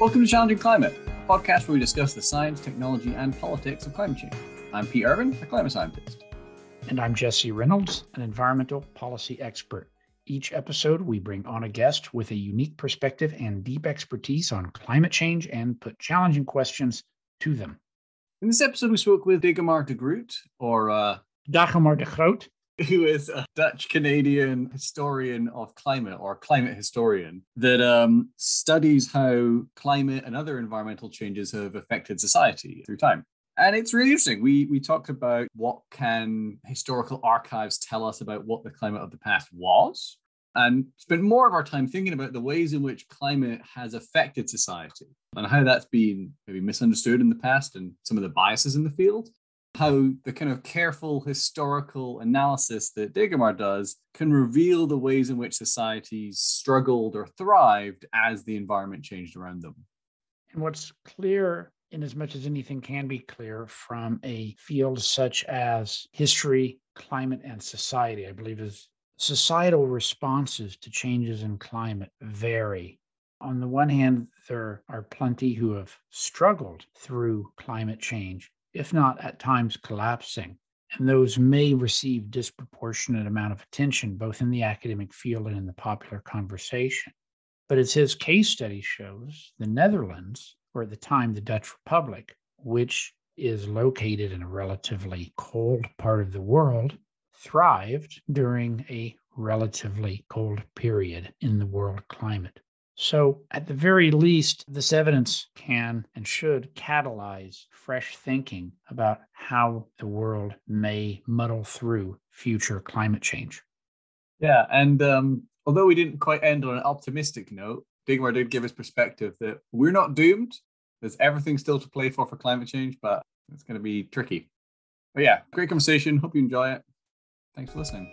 Welcome to Challenging Climate, a podcast where we discuss the science, technology, and politics of climate change. I'm Pete Irvine, a climate scientist. And I'm Jesse Reynolds, an environmental policy expert. Each episode, we bring on a guest with a unique perspective and deep expertise on climate change and put challenging questions to them. In this episode, we spoke with Dagomar Degroot, or uh, Dagomar Degroot, who is a Dutch Canadian historian of climate or climate historian that um, studies how climate and other environmental changes have affected society through time. And it's really interesting. We we talked about what can historical archives tell us about what the climate of the past was, and spent more of our time thinking about the ways in which climate has affected society and how that's been maybe misunderstood in the past and some of the biases in the field how the kind of careful historical analysis that Dagomar does can reveal the ways in which societies struggled or thrived as the environment changed around them. And what's clear, in as much as anything can be clear, from a field such as history, climate, and society, I believe, is societal responses to changes in climate vary. On the one hand, there are plenty who have struggled through climate change if not at times collapsing. And those may receive disproportionate amount of attention, both in the academic field and in the popular conversation. But as his case study shows, the Netherlands, or at the time the Dutch Republic, which is located in a relatively cold part of the world, thrived during a relatively cold period in the world climate. So, at the very least, this evidence can and should catalyze fresh thinking about how the world may muddle through future climate change. Yeah, and um, although we didn't quite end on an optimistic note, Dagomar did give us perspective that we're not doomed. There's everything still to play for for climate change, but it's going to be tricky. But yeah, great conversation. Hope you enjoy it. Thanks for listening.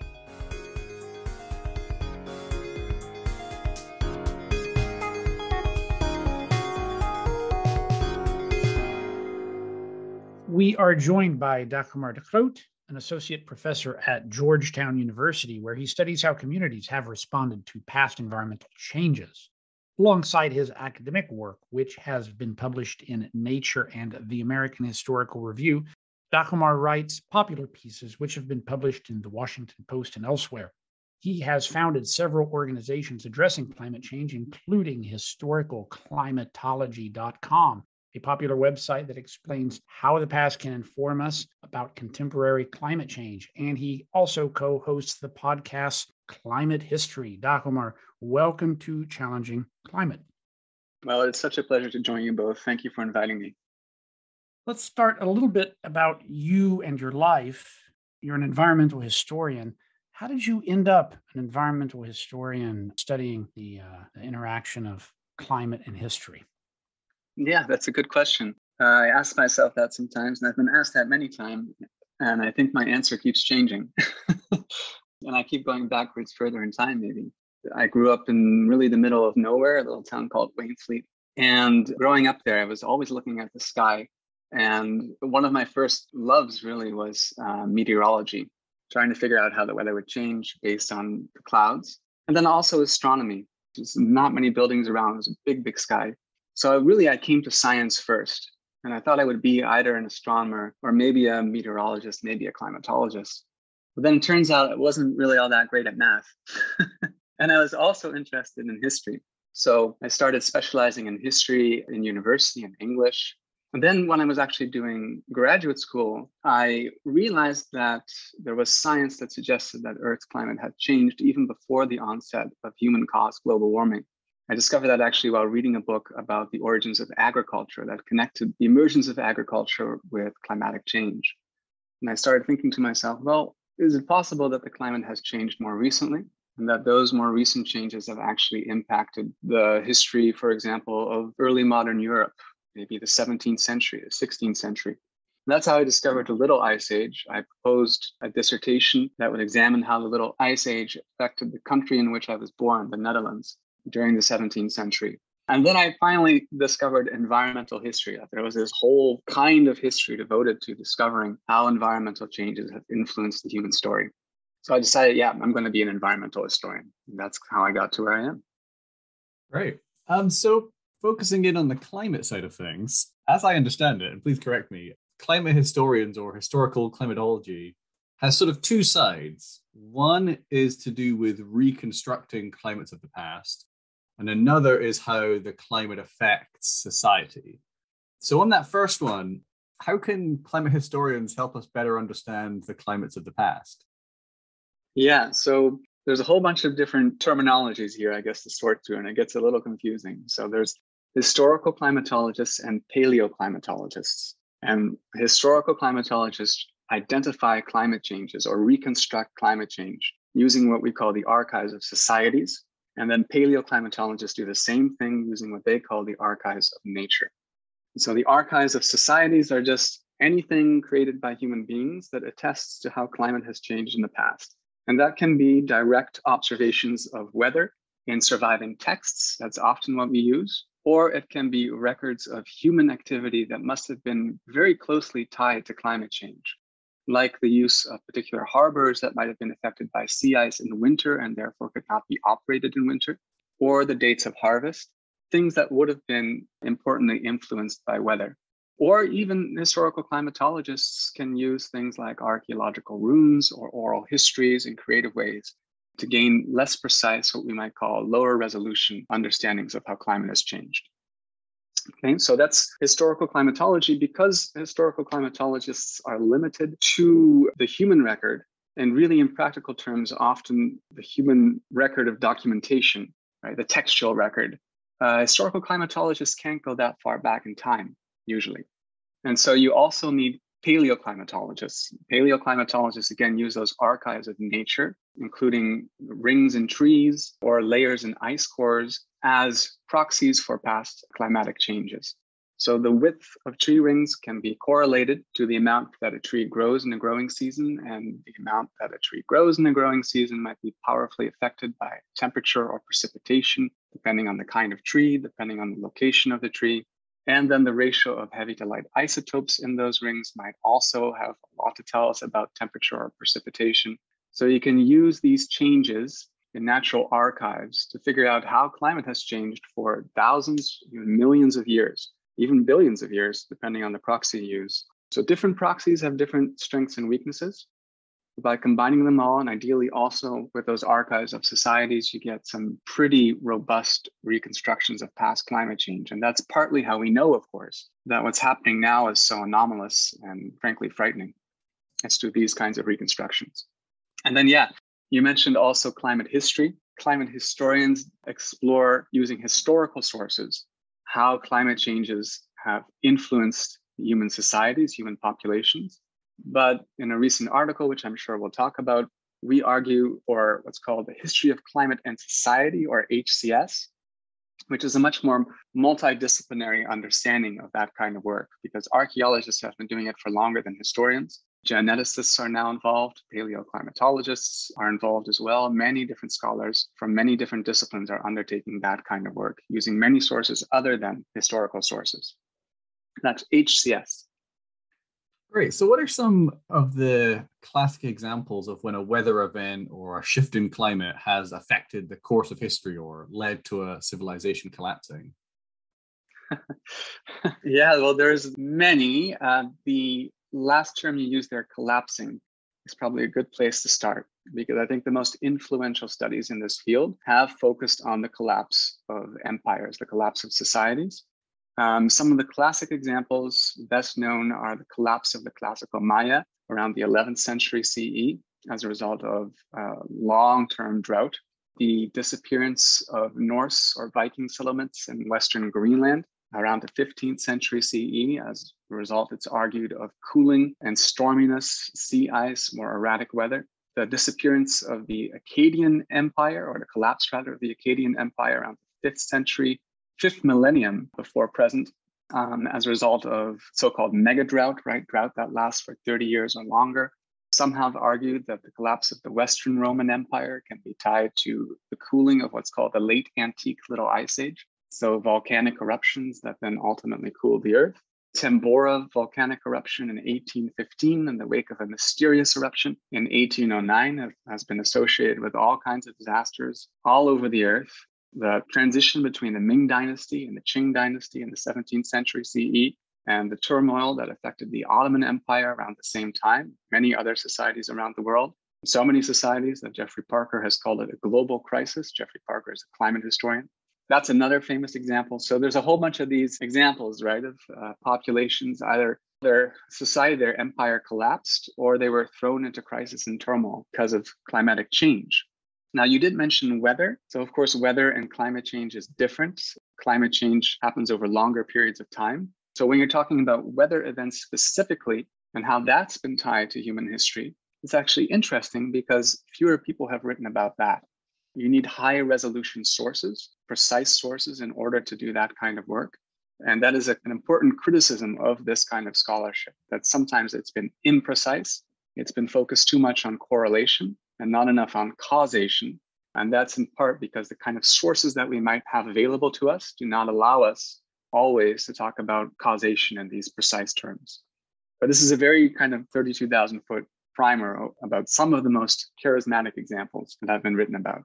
We are joined by Dagomar Degroot, an associate professor at Georgetown University, where he studies how communities have responded to past environmental changes. Alongside his academic work, which has been published in Nature and the American Historical Review, Dagomar writes popular pieces which have been published in the Washington Post and elsewhere. He has founded several organizations addressing climate change, including historicalclimatology.com, a popular website that explains how the past can inform us about contemporary climate change. And he also co hosts the podcast Climate History. Dagomar, welcome to Challenging Climate. Well, it's such a pleasure to join you both. Thank you for inviting me. Let's start a little bit about you and your life. You're an environmental historian. How did you end up an environmental historian studying the, uh, the interaction of climate and history? Yeah, that's a good question. Uh, I ask myself that sometimes, and I've been asked that many times, and I think my answer keeps changing. and I keep going backwards further in time, maybe. I grew up in really the middle of nowhere, a little town called Wainfleet. And growing up there, I was always looking at the sky. And one of my first loves really was uh, meteorology, trying to figure out how the weather would change based on the clouds. And then also astronomy. There's not many buildings around, it was a big, big sky. So really, I came to science first. And I thought I would be either an astronomer or maybe a meteorologist, maybe a climatologist. But then it turns out I wasn't really all that great at math. and I was also interested in history. So I started specializing in history in university and English. And then when I was actually doing graduate school, I realized that there was science that suggested that Earth's climate had changed even before the onset of human caused global warming. I discovered that actually while reading a book about the origins of agriculture that connected the emergence of agriculture with climatic change. And I started thinking to myself, well, is it possible that the climate has changed more recently? And that those more recent changes have actually impacted the history, for example, of early modern Europe, maybe the 17th century, the 16th century. And that's how I discovered the Little Ice Age. I proposed a dissertation that would examine how the Little Ice Age affected the country in which I was born, the Netherlands during the 17th century. And then I finally discovered environmental history—that There was this whole kind of history devoted to discovering how environmental changes have influenced the human story. So I decided, yeah, I'm going to be an environmental historian. And that's how I got to where I am. Great. Um, so focusing in on the climate side of things, as I understand it, and please correct me, climate historians or historical climatology has sort of two sides. One is to do with reconstructing climates of the past, and another is how the climate affects society. So, on that first one, how can climate historians help us better understand the climates of the past? Yeah, so there's a whole bunch of different terminologies here, I guess, to sort through, and it gets a little confusing. So, there's historical climatologists and paleoclimatologists. And historical climatologists identify climate changes or reconstruct climate change using what we call the archives of societies. And then paleoclimatologists do the same thing using what they call the archives of nature. So the archives of societies are just anything created by human beings that attests to how climate has changed in the past. And that can be direct observations of weather in surviving texts. That's often what we use or it can be records of human activity that must have been very closely tied to climate change, like the use of particular harbors that might have been affected by sea ice in winter and therefore could not be operated in winter, or the dates of harvest, things that would have been importantly influenced by weather. Or even historical climatologists can use things like archaeological ruins or oral histories in creative ways to gain less precise, what we might call lower resolution understandings of how climate has changed. Okay, so that's historical climatology because historical climatologists are limited to the human record and really in practical terms, often the human record of documentation, right, the textual record. Uh, historical climatologists can't go that far back in time, usually. And so you also need paleoclimatologists. Paleoclimatologists, again, use those archives of nature, including rings in trees or layers in ice cores, as proxies for past climatic changes. So the width of tree rings can be correlated to the amount that a tree grows in a growing season, and the amount that a tree grows in a growing season might be powerfully affected by temperature or precipitation, depending on the kind of tree, depending on the location of the tree. And then the ratio of heavy to light isotopes in those rings might also have a lot to tell us about temperature or precipitation. So you can use these changes in natural archives to figure out how climate has changed for thousands, even millions of years, even billions of years, depending on the proxy you use. So different proxies have different strengths and weaknesses by combining them all and ideally also with those archives of societies you get some pretty robust reconstructions of past climate change. And that's partly how we know of course that what's happening now is so anomalous and frankly frightening it's through these kinds of reconstructions. And then yeah you mentioned also climate history. Climate historians explore using historical sources how climate changes have influenced human societies human populations but in a recent article, which I'm sure we'll talk about, we argue for what's called the History of Climate and Society, or HCS, which is a much more multidisciplinary understanding of that kind of work because archaeologists have been doing it for longer than historians. Geneticists are now involved, paleoclimatologists are involved as well. Many different scholars from many different disciplines are undertaking that kind of work using many sources other than historical sources. That's HCS. Great. So, what are some of the classic examples of when a weather event or a shift in climate has affected the course of history or led to a civilization collapsing? yeah, well, there's many. Uh, the last term you used there, collapsing, is probably a good place to start because I think the most influential studies in this field have focused on the collapse of empires, the collapse of societies. Um, some of the classic examples best known are the collapse of the classical Maya around the 11th century CE as a result of uh, long-term drought, the disappearance of Norse or Viking settlements in Western Greenland around the 15th century CE as a result, it's argued, of cooling and storminess, sea ice, more erratic weather. The disappearance of the Akkadian Empire, or the collapse rather of the Akkadian Empire around the 5th century fifth millennium before present um, as a result of so-called mega drought, right? Drought that lasts for 30 years or longer. Some have argued that the collapse of the Western Roman Empire can be tied to the cooling of what's called the late antique Little Ice Age. So volcanic eruptions that then ultimately cooled the earth. Tambora volcanic eruption in 1815 in the wake of a mysterious eruption in 1809 has been associated with all kinds of disasters all over the earth the transition between the Ming Dynasty and the Qing Dynasty in the 17th century CE, and the turmoil that affected the Ottoman Empire around the same time, many other societies around the world. So many societies that Geoffrey Parker has called it a global crisis. Geoffrey Parker is a climate historian. That's another famous example. So there's a whole bunch of these examples, right, of uh, populations either their society, their empire collapsed, or they were thrown into crisis and turmoil because of climatic change. Now, you did mention weather. So, of course, weather and climate change is different. Climate change happens over longer periods of time. So, when you're talking about weather events specifically and how that's been tied to human history, it's actually interesting because fewer people have written about that. You need high resolution sources, precise sources, in order to do that kind of work. And that is an important criticism of this kind of scholarship that sometimes it's been imprecise, it's been focused too much on correlation and not enough on causation. And that's in part because the kind of sources that we might have available to us do not allow us always to talk about causation in these precise terms. But this is a very kind of 32,000 foot primer about some of the most charismatic examples that have been written about.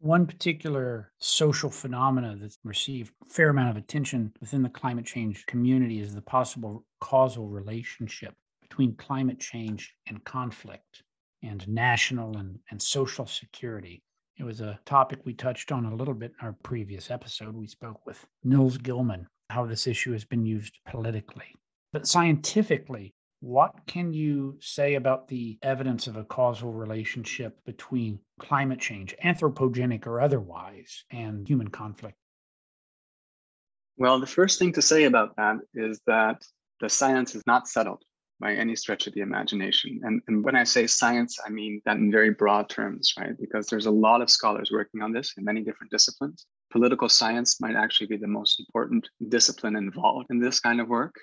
One particular social phenomena that's received a fair amount of attention within the climate change community is the possible causal relationship between climate change and conflict and national and, and social security. It was a topic we touched on a little bit in our previous episode. We spoke with Nils Gilman, how this issue has been used politically. But scientifically, what can you say about the evidence of a causal relationship between climate change, anthropogenic or otherwise, and human conflict? Well, the first thing to say about that is that the science is not settled by any stretch of the imagination. And, and when I say science, I mean that in very broad terms, right? Because there's a lot of scholars working on this in many different disciplines. Political science might actually be the most important discipline involved in this kind of work.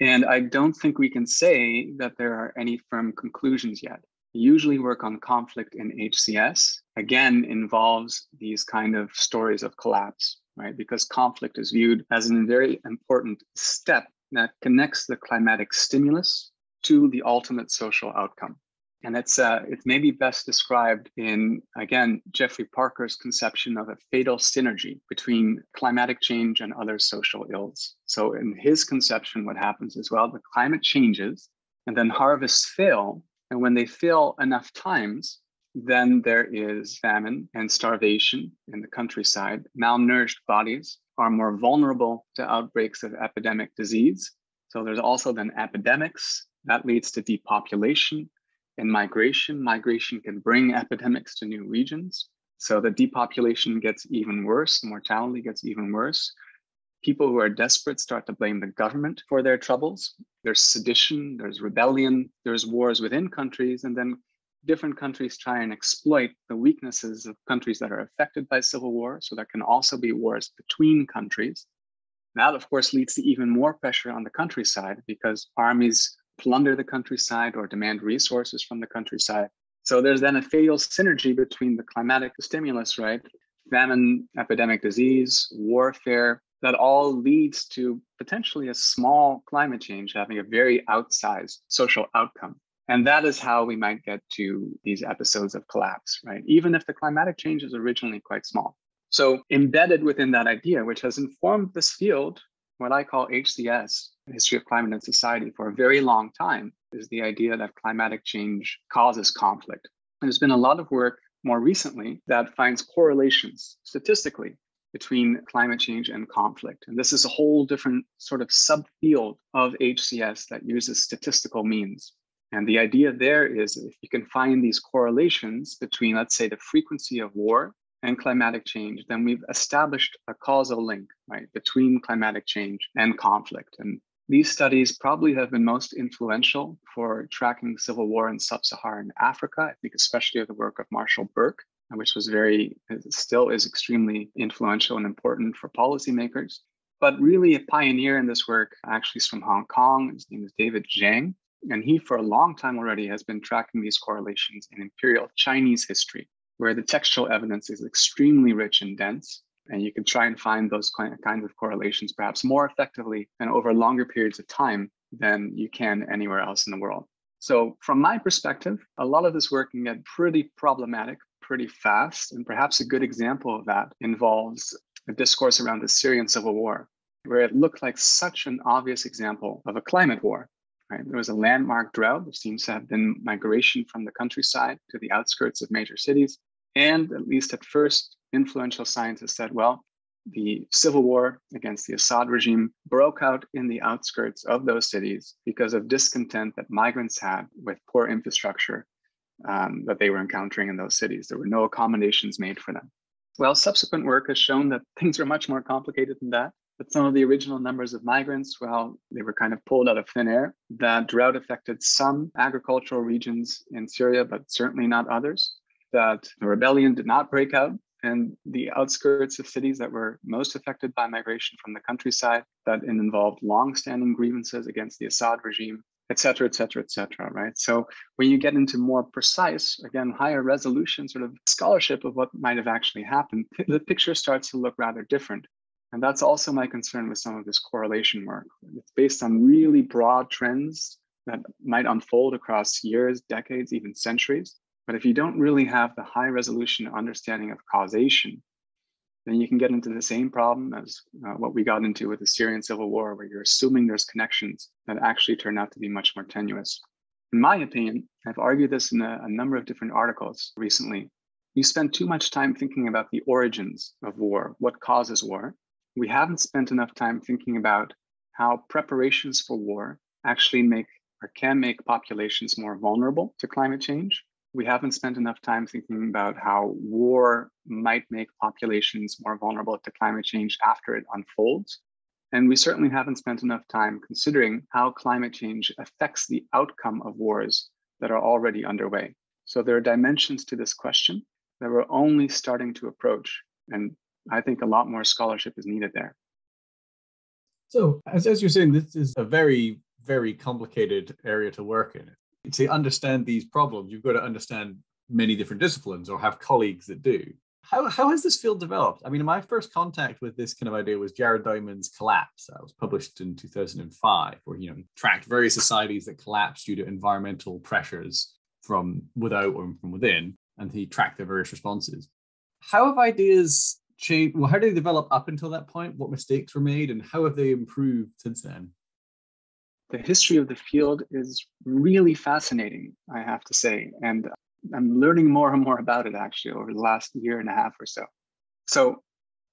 And I don't think we can say that there are any firm conclusions yet. Usually, work on conflict in HCS again involves these kind of stories of collapse, right? Because conflict is viewed as a very important step that connects the climatic stimulus to the ultimate social outcome. And it's uh, it's maybe best described in again Geoffrey Parker's conception of a fatal synergy between climatic change and other social ills. So in his conception, what happens is well, the climate changes, and then harvests fail, and when they fail enough times, then there is famine and starvation in the countryside. Malnourished bodies are more vulnerable to outbreaks of epidemic disease. So there's also then epidemics that leads to depopulation and migration, migration can bring epidemics to new regions. So the depopulation gets even worse, mortality gets even worse. People who are desperate start to blame the government for their troubles. There's sedition, there's rebellion, there's wars within countries, and then different countries try and exploit the weaknesses of countries that are affected by civil war. So there can also be wars between countries. That, of course, leads to even more pressure on the countryside because armies plunder the countryside or demand resources from the countryside. So there's then a fatal synergy between the climatic stimulus, right? Famine, epidemic disease, warfare, that all leads to potentially a small climate change having a very outsized social outcome. And that is how we might get to these episodes of collapse, right? Even if the climatic change is originally quite small. So, embedded within that idea, which has informed this field what I call HCS, History of Climate and Society, for a very long time, is the idea that climatic change causes conflict. And there's been a lot of work more recently that finds correlations statistically between climate change and conflict. And this is a whole different sort of subfield of HCS that uses statistical means. And the idea there is if you can find these correlations between, let's say, the frequency of war and climatic change, then we've established a causal link, right, between climatic change and conflict. And these studies probably have been most influential for tracking civil war in sub-Saharan Africa. I think especially the work of Marshall Burke, which was very, still is extremely influential and important for policymakers. But really a pioneer in this work actually is from Hong Kong. His name is David Zhang. And he, for a long time already, has been tracking these correlations in imperial Chinese history where the textual evidence is extremely rich and dense. And you can try and find those kinds of correlations perhaps more effectively and over longer periods of time than you can anywhere else in the world. So, from my perspective, a lot of this work can get pretty problematic pretty fast. And perhaps a good example of that involves a discourse around the Syrian civil war, where it looked like such an obvious example of a climate war. Right? There was a landmark drought. There seems to have been migration from the countryside to the outskirts of major cities. And at least at first, influential scientists said, well, the civil war against the Assad regime broke out in the outskirts of those cities because of discontent that migrants had with poor infrastructure um, that they were encountering in those cities. There were no accommodations made for them. Well, subsequent work has shown that things are much more complicated than that. That some of the original numbers of migrants, well, they were kind of pulled out of thin air. That drought affected some agricultural regions in Syria, but certainly not others. That the rebellion did not break out and the outskirts of cities that were most affected by migration from the countryside that involved long-standing grievances against the Assad regime, et cetera, et cetera, et cetera, right? So when you get into more precise, again, higher resolution sort of scholarship of what might have actually happened, the picture starts to look rather different. And that's also my concern with some of this correlation work. It's based on really broad trends that might unfold across years, decades, even centuries. But if you don't really have the high resolution understanding of causation, then you can get into the same problem as uh, what we got into with the Syrian civil war, where you're assuming there's connections that actually turn out to be much more tenuous. In my opinion, I've argued this in a, a number of different articles recently. You spend too much time thinking about the origins of war, what causes war. We haven't spent enough time thinking about how preparations for war actually make or can make populations more vulnerable to climate change we haven't spent enough time thinking about how war might make populations more vulnerable to climate change after it unfolds. And we certainly haven't spent enough time considering how climate change affects the outcome of wars that are already underway. So there are dimensions to this question that we're only starting to approach. And I think a lot more scholarship is needed there. So, as, as you're saying, this is a very, very complicated area to work in to understand these problems, you've got to understand many different disciplines or have colleagues that do. How, how has this field developed? I mean, my first contact with this kind of idea was Jared Diamond's Collapse. That was published in 2005, where you know he tracked various societies that collapsed due to environmental pressures from without or from within, and he tracked their various responses. How have ideas changed? Well, how did they develop up until that point? What mistakes were made, and how have they improved since then? the history of the field is really fascinating, I have to say. And I'm learning more and more about it actually over the last year and a half or so. So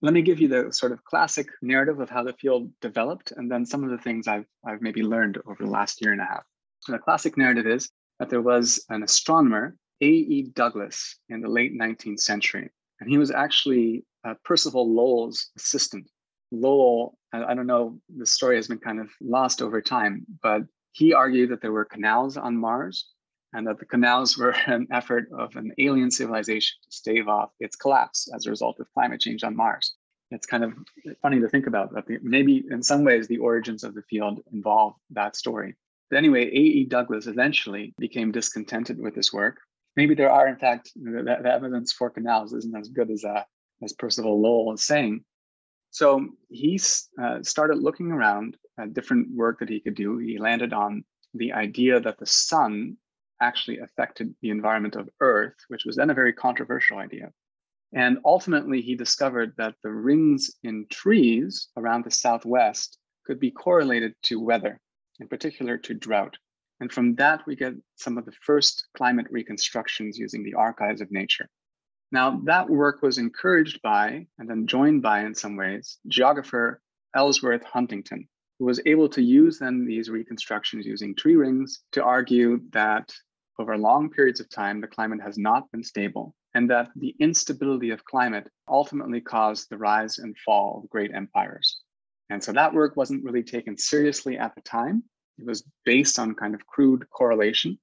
let me give you the sort of classic narrative of how the field developed and then some of the things I've, I've maybe learned over the last year and a half. So the classic narrative is that there was an astronomer, A.E. Douglass, in the late 19th century. And he was actually uh, Percival Lowell's assistant. Lowell, I, don't know, the story has been kind of lost over time, but he argued that there were canals on Mars and that the canals were an effort of an alien civilization to stave off its collapse as a result of climate change on Mars. It's kind of funny to think about that. Maybe in some ways, the origins of the field involve that story. But anyway, A.E. Douglass eventually became discontented with this work. Maybe there are, in fact, the, the evidence for canals isn't as good as, uh, as Percival Lowell is saying. So he uh, started looking around at different work that he could do. He landed on the idea that the sun actually affected the environment of Earth, which was then a very controversial idea. And ultimately, he discovered that the rings in trees around the Southwest could be correlated to weather, in particular to drought. And from that, we get some of the first climate reconstructions using the archives of nature. Now, that work was encouraged by, and then joined by in some ways, geographer Ellsworth Huntington, who was able to use then these reconstructions using tree rings to argue that over long periods of time, the climate has not been stable, and that the instability of climate ultimately caused the rise and fall of great empires. And so that work wasn't really taken seriously at the time. It was based on kind of crude correlation.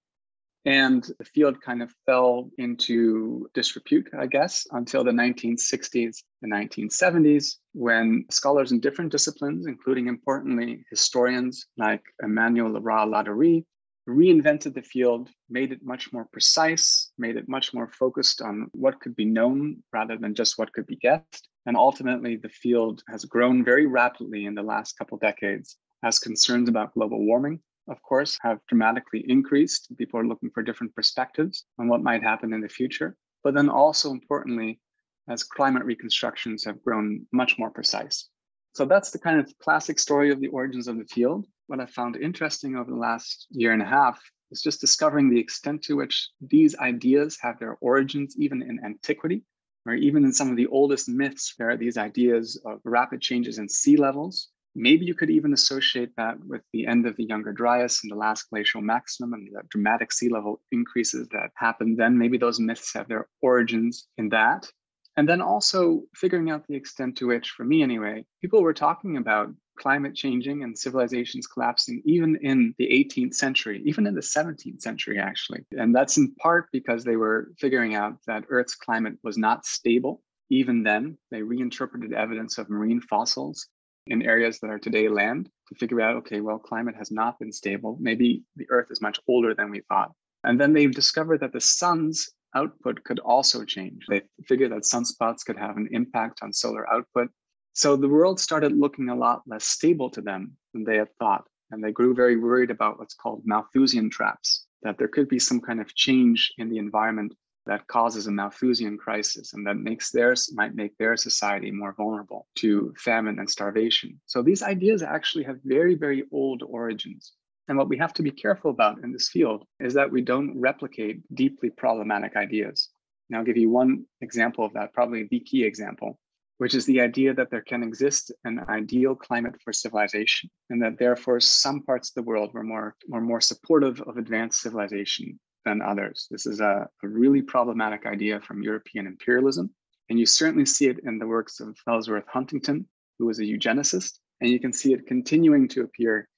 And the field kind of fell into disrepute, I guess, until the 1960s and 1970s, when scholars in different disciplines, including importantly historians like Emmanuel Leroy-Ladurie, reinvented the field, made it much more precise, made it much more focused on what could be known rather than just what could be guessed. And ultimately, the field has grown very rapidly in the last couple decades as concerns about global warming of course, have dramatically increased. People are looking for different perspectives on what might happen in the future. but then also importantly, as climate reconstructions have grown much more precise. So that's the kind of classic story of the origins of the field. What I found interesting over the last year and a half is just discovering the extent to which these ideas have their origins even in antiquity, or even in some of the oldest myths. There are these ideas of rapid changes in sea levels. Maybe you could even associate that with the end of the Younger Dryas and the last glacial maximum and the dramatic sea level increases that happened then. Maybe those myths have their origins in that. And then also figuring out the extent to which, for me anyway, people were talking about climate changing and civilizations collapsing even in the 18th century, even in the 17th century, actually. And that's in part because they were figuring out that Earth's climate was not stable. Even then, they reinterpreted evidence of marine fossils in areas that are today land to figure out okay, well, climate has not been stable. Maybe the Earth is much older than we thought. And then they discovered that the sun's output could also change. They figured that sunspots could have an impact on solar output. So the world started looking a lot less stable to them than they had thought. And they grew very worried about what's called Malthusian traps, that there could be some kind of change in the environment that causes a Malthusian crisis and that makes theirs might make their society more vulnerable to famine and starvation. So these ideas actually have very, very old origins. And what we have to be careful about in this field is that we don't replicate deeply problematic ideas. And I'll give you one example of that, probably the key example, which is the idea that there can exist an ideal climate for civilization, and that therefore some parts of the world were more, were more supportive of advanced civilization than others. This is a, a really problematic idea from European imperialism. And you certainly see it in the works of Ellsworth Huntington, who was a eugenicist. And you can see it continuing to appear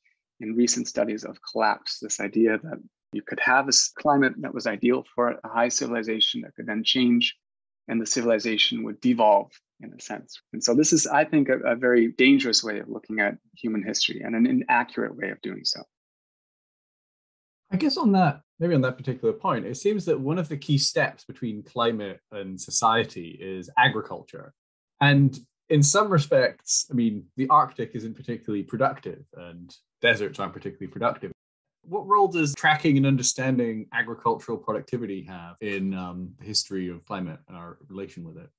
in recent studies of collapse this idea that you could have a climate that was ideal for a high civilization that could then change and the civilization would devolve in a sense. And so this is, I think, a, a very dangerous way of looking at human history and an inaccurate way of doing so. I guess on that, maybe on that particular point, it seems that one of the key steps between climate and society is agriculture. And in some respects, I mean, the Arctic isn't particularly productive and deserts aren't particularly productive. What role does tracking and understanding agricultural productivity have in um, the history of climate and our relation with it?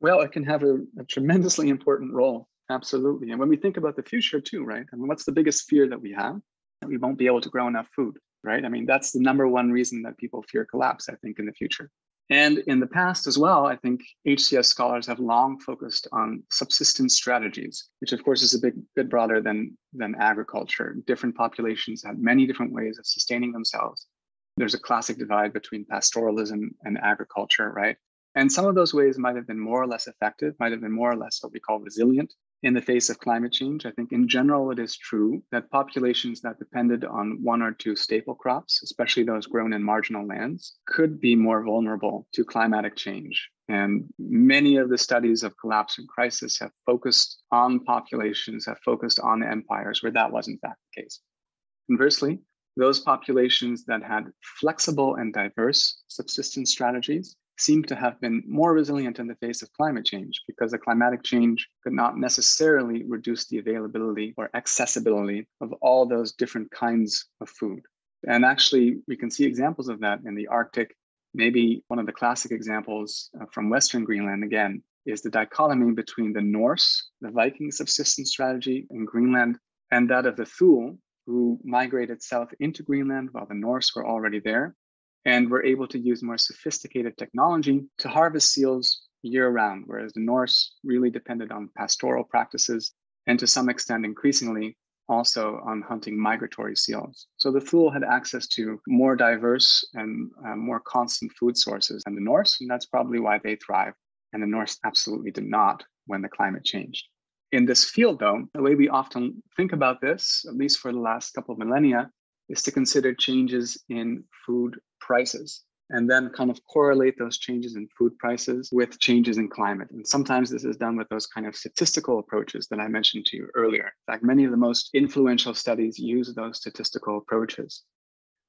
Well, it can have a, a tremendously important role. Absolutely. And when we think about the future, too, right? I mean, what's the biggest fear that we have? That we won't be able to grow enough food, right? I mean, that's the number one reason that people fear collapse, I think, in the future. And in the past as well, I think HCS scholars have long focused on subsistence strategies, which of course is a big bit broader than, than agriculture. Different populations have many different ways of sustaining themselves. There's a classic divide between pastoralism and agriculture, right? And some of those ways might have been more or less effective, might have been more or less what we call resilient in the face of climate change. I think in general, it is true that populations that depended on one or two staple crops, especially those grown in marginal lands, could be more vulnerable to climatic change. And many of the studies of collapse and crisis have focused on populations, have focused on empires where that was in fact the case. Conversely, those populations that had flexible and diverse subsistence strategies seem to have been more resilient in the face of climate change because the climatic change could not necessarily reduce the availability or accessibility of all those different kinds of food. And actually, we can see examples of that in the Arctic. Maybe one of the classic examples uh, from Western Greenland, again, is the dichotomy between the Norse, the Viking subsistence strategy in Greenland, and that of the Thule, who migrated south into Greenland while the Norse were already there and we're able to use more sophisticated technology to harvest seals year round, whereas the Norse really depended on pastoral practices and to some extent increasingly also on hunting migratory seals. So the Thule had access to more diverse and uh, more constant food sources than the Norse, and that's probably why they thrived. And the Norse absolutely did not when the climate changed. In this field, though, the way we often think about this, at least for the last couple of millennia, is to consider changes in food prices and then kind of correlate those changes in food prices with changes in climate. And sometimes this is done with those kind of statistical approaches that I mentioned to you earlier. In fact, many of the most influential studies use those statistical approaches.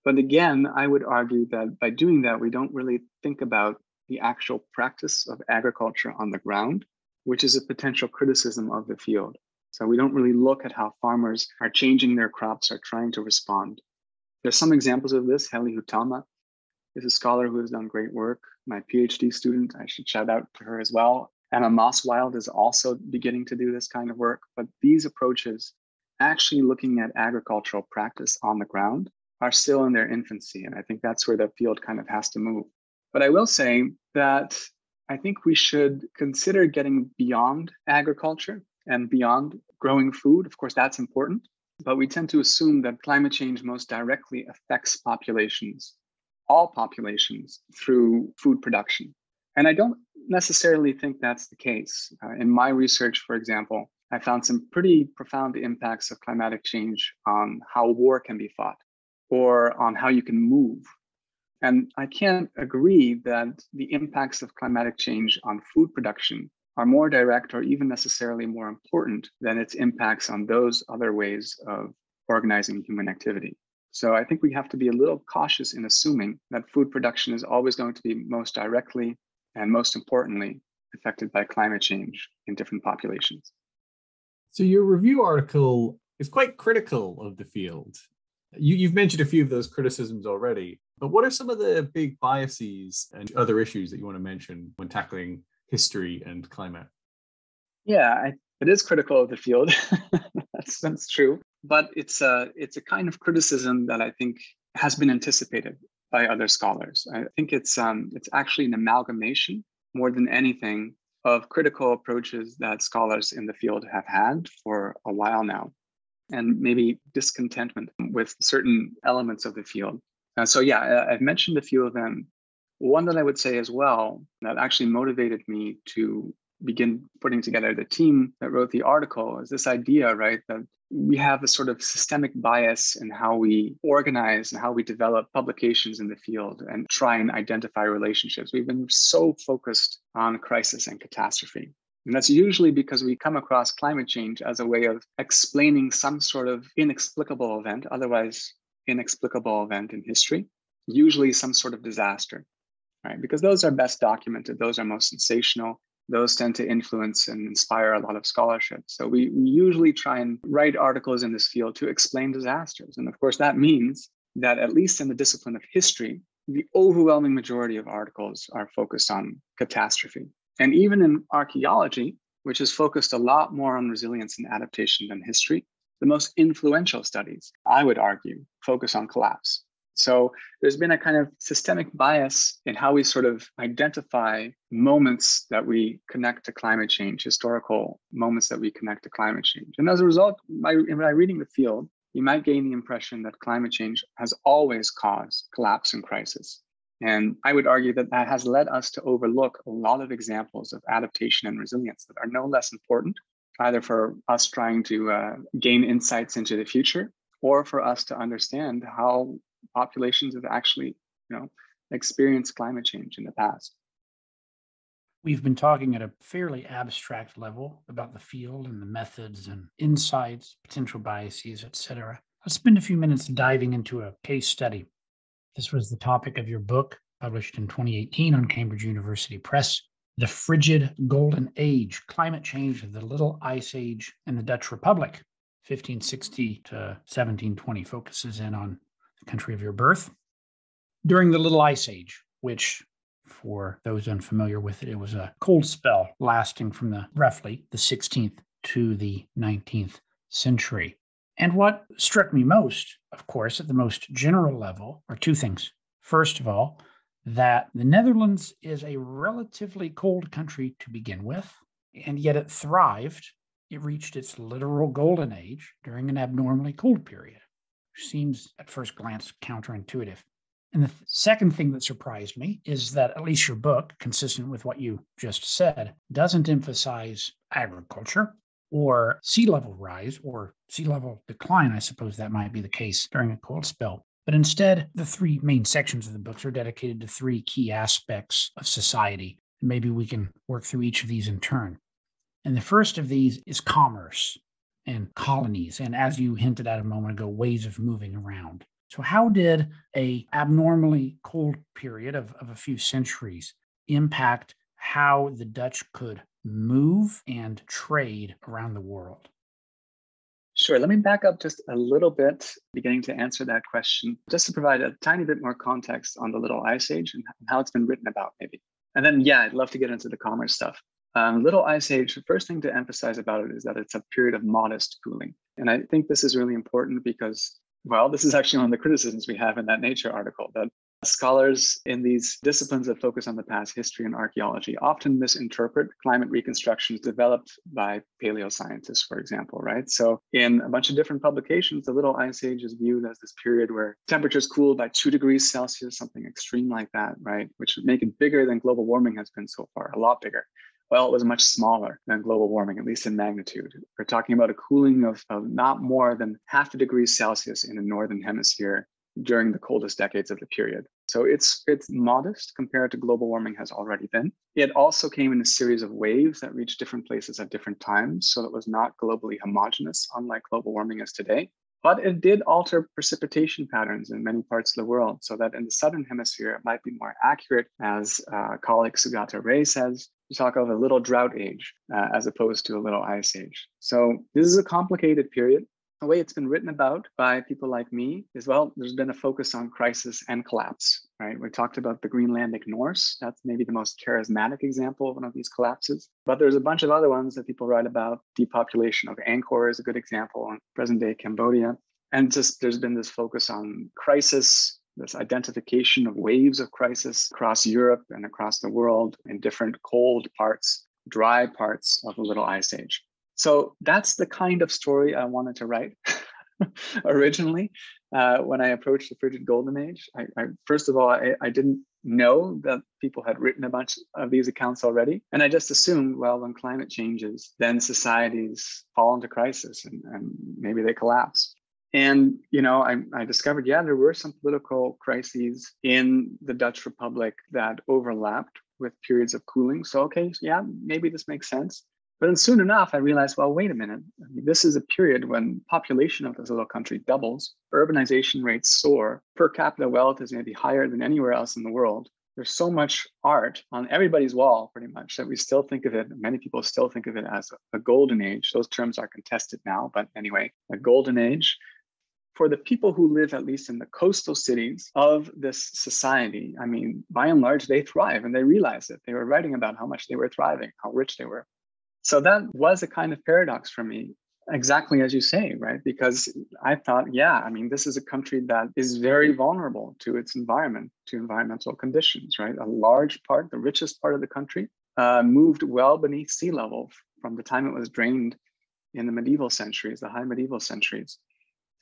But again, I would argue that by doing that, we don't really think about the actual practice of agriculture on the ground, which is a potential criticism of the field. So we don't really look at how farmers are changing their crops or trying to respond. There's some examples of this. Heli Huhtamaa is a scholar who has done great work. My PhD student, I should shout out to her as well. Emma Moesswilde is also beginning to do this kind of work. But these approaches, actually looking at agricultural practice on the ground, are still in their infancy. And I think that's where the field kind of has to move. But I will say that I think we should consider getting beyond agriculture and beyond growing food. Of course, that's important. But we tend to assume that climate change most directly affects populations, all populations, through food production. And I don't necessarily think that's the case. Uh, in my research, for example, I found some pretty profound impacts of climatic change on how war can be fought or on how you can move. And I can't agree that the impacts of climatic change on food production are more direct or even necessarily more important than its impacts on those other ways of organizing human activity. So I think we have to be a little cautious in assuming that food production is always going to be most directly and most importantly affected by climate change in different populations. So your review article is quite critical of the field. You, have mentioned a few of those criticisms already, but what are some of the big biases and other issues that you want to mention when tackling history and climate? Yeah, I, it is critical of the field. that's, that's true, but it's a it's a kind of criticism that I think has been anticipated by other scholars. I think it's um, it's actually an amalgamation more than anything of critical approaches that scholars in the field have had for a while now, and maybe discontentment with certain elements of the field. Uh, so yeah, I've mentioned a few of them. One that I would say as well that actually motivated me to begin putting together the team that wrote the article is this idea, right, that we have a sort of systemic bias in how we organize and how we develop publications in the field and try and identify relationships. We've been so focused on crisis and catastrophe. And that's usually because we come across climate change as a way of explaining some sort of inexplicable event, otherwise inexplicable event in history, usually some sort of disaster, right? Because those are best documented, those are most sensational, those tend to influence and inspire a lot of scholarship. So we, we usually try and write articles in this field to explain disasters. And of course, that means that at least in the discipline of history, the overwhelming majority of articles are focused on catastrophe. And even in archaeology, which is focused a lot more on resilience and adaptation than history, the most influential studies, I would argue, focus on collapse. So there's been a kind of systemic bias in how we sort of identify moments that we connect to climate change, historical moments that we connect to climate change. And as a result, by, by reading the field, you might gain the impression that climate change has always caused collapse and crisis. And I would argue that that has led us to overlook a lot of examples of adaptation and resilience that are no less important, either for us trying to uh, gain insights into the future or for us to understand how populations have actually, you know, experienced climate change in the past. We've been talking at a fairly abstract level about the field and the methods and insights, potential biases, etc. Let's spend a few minutes diving into a case study. This was the topic of your book, published in 2018 on Cambridge University Press The Frigid Golden Age Climate Change of the Little Ice Age in the Dutch Republic, 1560 to 1720, focuses in on the country of your birth. During the Little Ice Age, which for those unfamiliar with it, it was a cold spell lasting from the roughly the 16th to the 19th century. And what struck me most, of course, at the most general level, are two things. First of all, that the Netherlands is a relatively cold country to begin with, and yet it thrived. It reached its literal golden age during an abnormally cold period seems at first glance counterintuitive. And the second thing that surprised me is that at least your book, consistent with what you just said, doesn't emphasize agriculture or sea level rise or sea level decline. I suppose that might be the case during a cold spell. But instead, the three main sections of the books are dedicated to three key aspects of society. Maybe we can work through each of these in turn. And the first of these is commerce and colonies, and as you hinted at a moment ago, ways of moving around. So, how did a abnormally cold period of, of a few centuries impact how the Dutch could move and trade around the world? Sure. Let me back up just a little bit, beginning to answer that question, just to provide a tiny bit more context on the Little Ice Age and how it's been written about, maybe. And then, yeah, I'd love to get into the commerce stuff. Um, Little Ice Age, the first thing to emphasize about it is that it's a period of modest cooling. And I think this is really important because, well, this is actually one of the criticisms we have in that Nature article that Scholars in these disciplines that focus on the past history and archaeology often misinterpret climate reconstructions developed by paleoscientists, for example, right? So, in a bunch of different publications, the Little Ice Age is viewed as this period where temperatures cooled by two degrees Celsius, something extreme like that, right? Which would make it bigger than global warming has been so far, a lot bigger. Well, it was much smaller than global warming, at least in magnitude. We're talking about a cooling of, of not more than half a degree Celsius in the northern hemisphere during the coldest decades of the period. So it's it's modest compared to global warming has already been. It also came in a series of waves that reached different places at different times, so it was not globally homogeneous, unlike global warming is today. But it did alter precipitation patterns in many parts of the world, so that in the southern hemisphere it might be more accurate, as uh, colleague Sugata Ray says, talk of a little drought age uh, as opposed to a little ice age. So this is a complicated period the way it's been written about by people like me is well, there's been a focus on crisis and collapse, right? We talked about the Greenlandic Norse. That's maybe the most charismatic example of one of these collapses. But there's a bunch of other ones that people write about. Depopulation of Angkor is a good example in present day Cambodia. And just there's been this focus on crisis, this identification of waves of crisis across Europe and across the world in different cold parts, dry parts of the Little Ice Age. So that's the kind of story I wanted to write originally uh, when I approached the frigid golden age. I, I first of all, I, I, didn't know that people had written a bunch of these accounts already. And I just assumed, well, when climate changes, then societies fall into crisis and, and maybe they collapse. And you know, I, I discovered, yeah, there were some political crises in the Dutch Republic that overlapped with periods of cooling. So, okay, yeah, maybe this makes sense. But then soon enough, I realized, well, wait a minute. I mean, this is a period when population of this little country doubles, urbanization rates soar, per capita wealth is maybe higher than anywhere else in the world. There's so much art on everybody's wall, pretty much, that we still think of it, many people still think of it as a, a golden age. Those terms are contested now, but anyway, a golden age for the people who live at least in the coastal cities of this society, I mean, by and large, they thrive and they realize it. They were writing about how much they were thriving, how rich they were. So that was a kind of paradox for me, exactly as you say, right? Because I thought, yeah, I mean, this is a country that is very vulnerable to its environment, to environmental conditions, right? A large part, the richest part of the country, uh, moved well beneath sea level from the time it was drained in the medieval centuries, the high medieval centuries.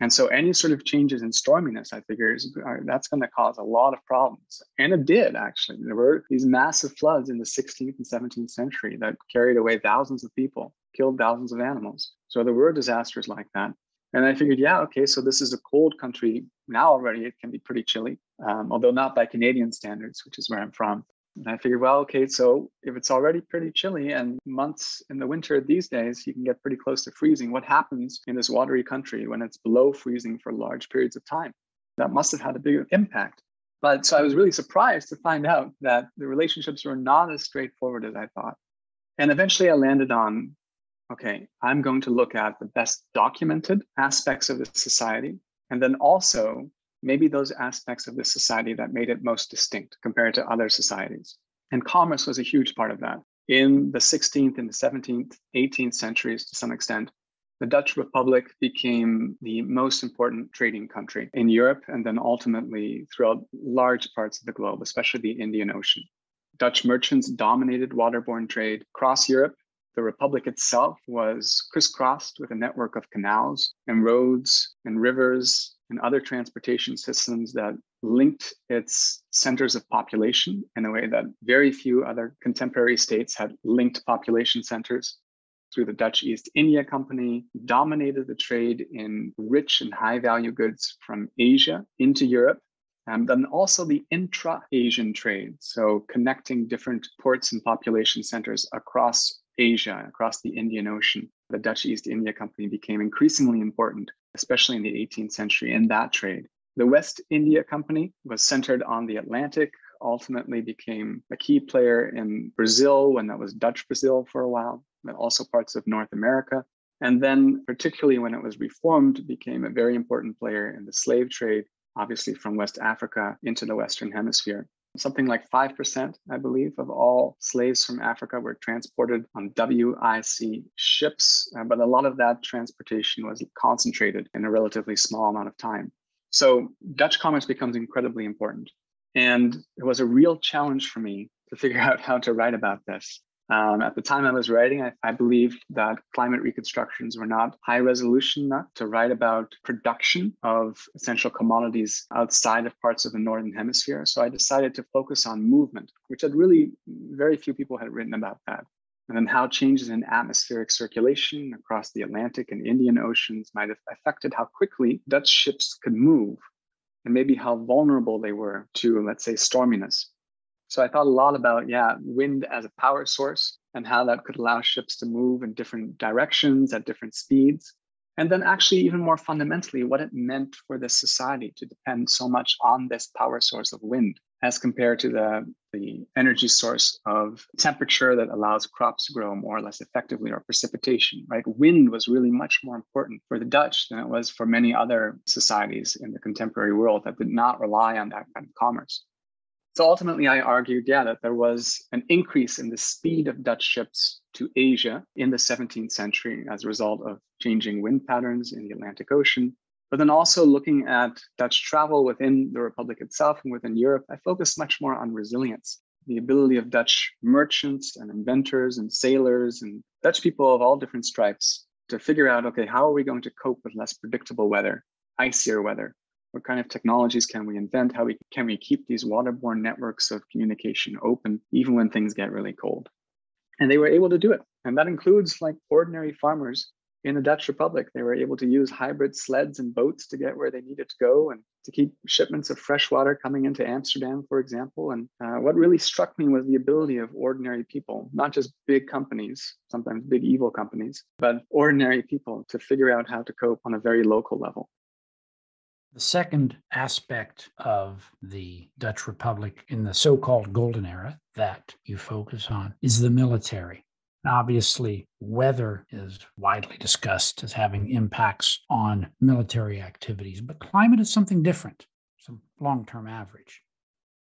And so any sort of changes in storminess, I figure, is, that's going to cause a lot of problems. And it did, actually. There were these massive floods in the 16th and 17th century that carried away thousands of people, killed thousands of animals. So there were disasters like that. And I figured, yeah, okay, so this is a cold country. Now already it can be pretty chilly, um, although not by Canadian standards, which is where I'm from. And I figured, well, okay, so if it's already pretty chilly and months in the winter these days, you can get pretty close to freezing. What happens in this watery country when it's below freezing for large periods of time? That must have had a big impact. But so I was really surprised to find out that the relationships were not as straightforward as I thought. And eventually I landed on okay, I'm going to look at the best documented aspects of the society and then also maybe those aspects of the society that made it most distinct compared to other societies. And commerce was a huge part of that. In the 16th and the 17th, 18th centuries, to some extent, the Dutch Republic became the most important trading country in Europe and then ultimately throughout large parts of the globe, especially the Indian Ocean. Dutch merchants dominated waterborne trade across Europe. The Republic itself was crisscrossed with a network of canals and roads and rivers and other transportation systems that linked its centers of population in a way that very few other contemporary states had linked population centers through the Dutch East India Company, dominated the trade in rich and high value goods from Asia into Europe. Um, and then also the intra Asian trade, so connecting different ports and population centers across Asia, across the Indian Ocean. The Dutch East India Company became increasingly important especially in the 18th century, in that trade. The West India Company was centered on the Atlantic, ultimately became a key player in Brazil when that was Dutch Brazil for a while, but also parts of North America. And then, particularly when it was reformed, became a very important player in the slave trade, obviously from West Africa into the Western Hemisphere. Something like 5%, I believe, of all slaves from Africa were transported on WIC ships, uh, but a lot of that transportation was concentrated in a relatively small amount of time. So Dutch commerce becomes incredibly important. And it was a real challenge for me to figure out how to write about this. Um, at the time I was writing, I, I, believed that climate reconstructions were not high resolution enough to write about production of essential commodities outside of parts of the Northern Hemisphere. So I decided to focus on movement, which had really very few people had written about that. And then how changes in atmospheric circulation across the Atlantic and Indian Oceans might have affected how quickly Dutch ships could move and maybe how vulnerable they were to, let's say, storminess. So I thought a lot about, yeah, wind as a power source and how that could allow ships to move in different directions at different speeds. And then, actually, even more fundamentally, what it meant for the society to depend so much on this power source of wind as compared to the, the energy source of temperature that allows crops to grow more or less effectively or precipitation, right? Wind was really much more important for the Dutch than it was for many other societies in the contemporary world that did not rely on that kind of commerce. So ultimately, I argued, yeah, that there was an increase in the speed of Dutch ships to Asia in the 17th century as a result of changing wind patterns in the Atlantic Ocean. But then also looking at Dutch travel within the Republic itself and within Europe, I focused much more on resilience, the ability of Dutch merchants and inventors and sailors and Dutch people of all different stripes to figure out okay, how are we going to cope with less predictable weather, icier weather? What kind of technologies can we invent? How we, can we keep these waterborne networks of communication open even when things get really cold? And they were able to do it. And that includes like ordinary farmers in the Dutch Republic. They were able to use hybrid sleds and boats to get where they needed to go and to keep shipments of fresh water coming into Amsterdam, for example. And uh, what really struck me was the ability of ordinary people, not just big companies, sometimes big evil companies, but ordinary people to figure out how to cope on a very local level. The second aspect of the Dutch Republic in the so called Golden Era that you focus on is the military. Obviously, weather is widely discussed as having impacts on military activities, but climate is something different, some long term average.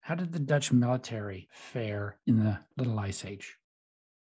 How did the Dutch military fare in the Little Ice Age?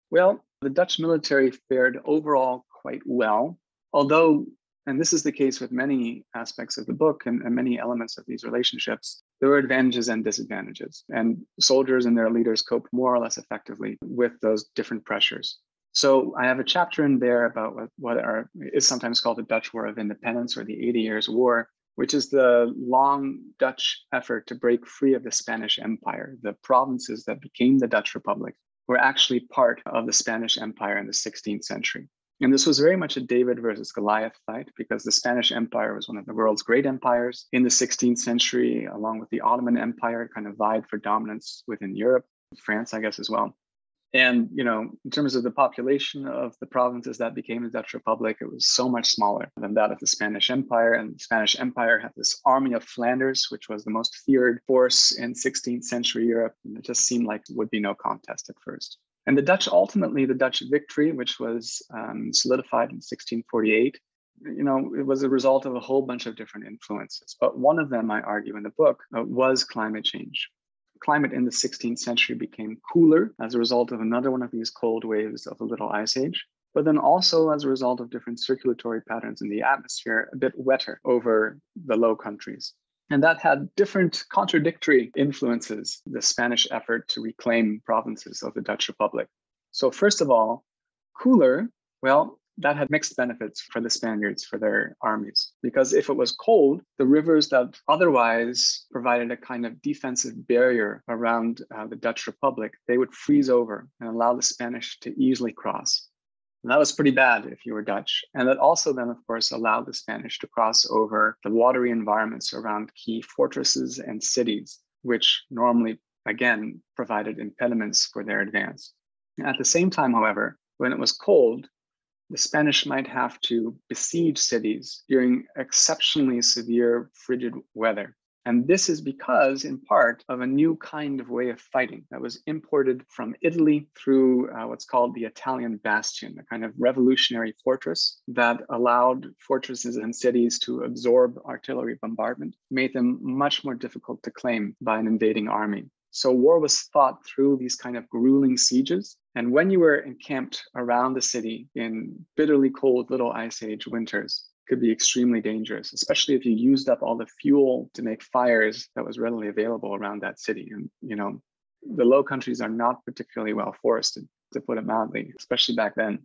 Well, the Dutch military fared overall quite well, although and this is the case with many aspects of the book and, and, many elements of these relationships. There are advantages and disadvantages, and soldiers and their leaders cope more or less effectively with those different pressures. So I have a chapter in there about what, what are, is sometimes called the Dutch War of Independence or the 80 Years' War, which is the long Dutch effort to break free of the Spanish Empire. The provinces that became the Dutch Republic were actually part of the Spanish Empire in the 16th century. And this was very much a David versus Goliath fight because the Spanish Empire was one of the world's great empires in the 16th century, along with the Ottoman Empire, kind of vied for dominance within Europe, France, I guess, as well. And, you know, in terms of the population of the provinces that became the Dutch Republic, it was so much smaller than that of the Spanish Empire. And the Spanish Empire had this army of Flanders, which was the most feared force in 16th century Europe. And it just seemed like would be no contest at first. And the Dutch, ultimately, the Dutch victory, which was um, solidified in 1648, you know, it was a result of a whole bunch of different influences. But one of them, I argue in the book, uh, was climate change. Climate in the 16th century became cooler as a result of another one of these cold waves of the Little Ice Age but then also as a result of different circulatory patterns in the atmosphere, a bit wetter over the low countries. And that had different contradictory influences, the Spanish effort to reclaim provinces of the Dutch Republic. So, first of all, cooler, well, that had mixed benefits for the Spaniards, for their armies. Because if it was cold, the rivers that otherwise provided a kind of defensive barrier around uh, the Dutch Republic, they would freeze over and allow the Spanish to easily cross. And that was pretty bad if you were Dutch. And that also then, of course, allowed the Spanish to cross over the watery environments around key fortresses and cities, which normally, again, provided impediments for their advance. At the same time, however, when it was cold, the Spanish might have to besiege cities during exceptionally severe frigid weather. And this is because, in part, of a new kind of way of fighting that was imported from Italy through uh, what's called the Italian bastion, a kind of revolutionary fortress that allowed fortresses and cities to absorb artillery bombardment, made them much more difficult to claim by an invading army. So war was fought through these kind of grueling sieges. And when you were encamped around the city in bitterly cold little ice age winters, could be extremely dangerous, especially if you used up all the fuel to make fires that was readily available around that city. And you know, the low countries are not particularly well forested, to put it mildly, especially back then.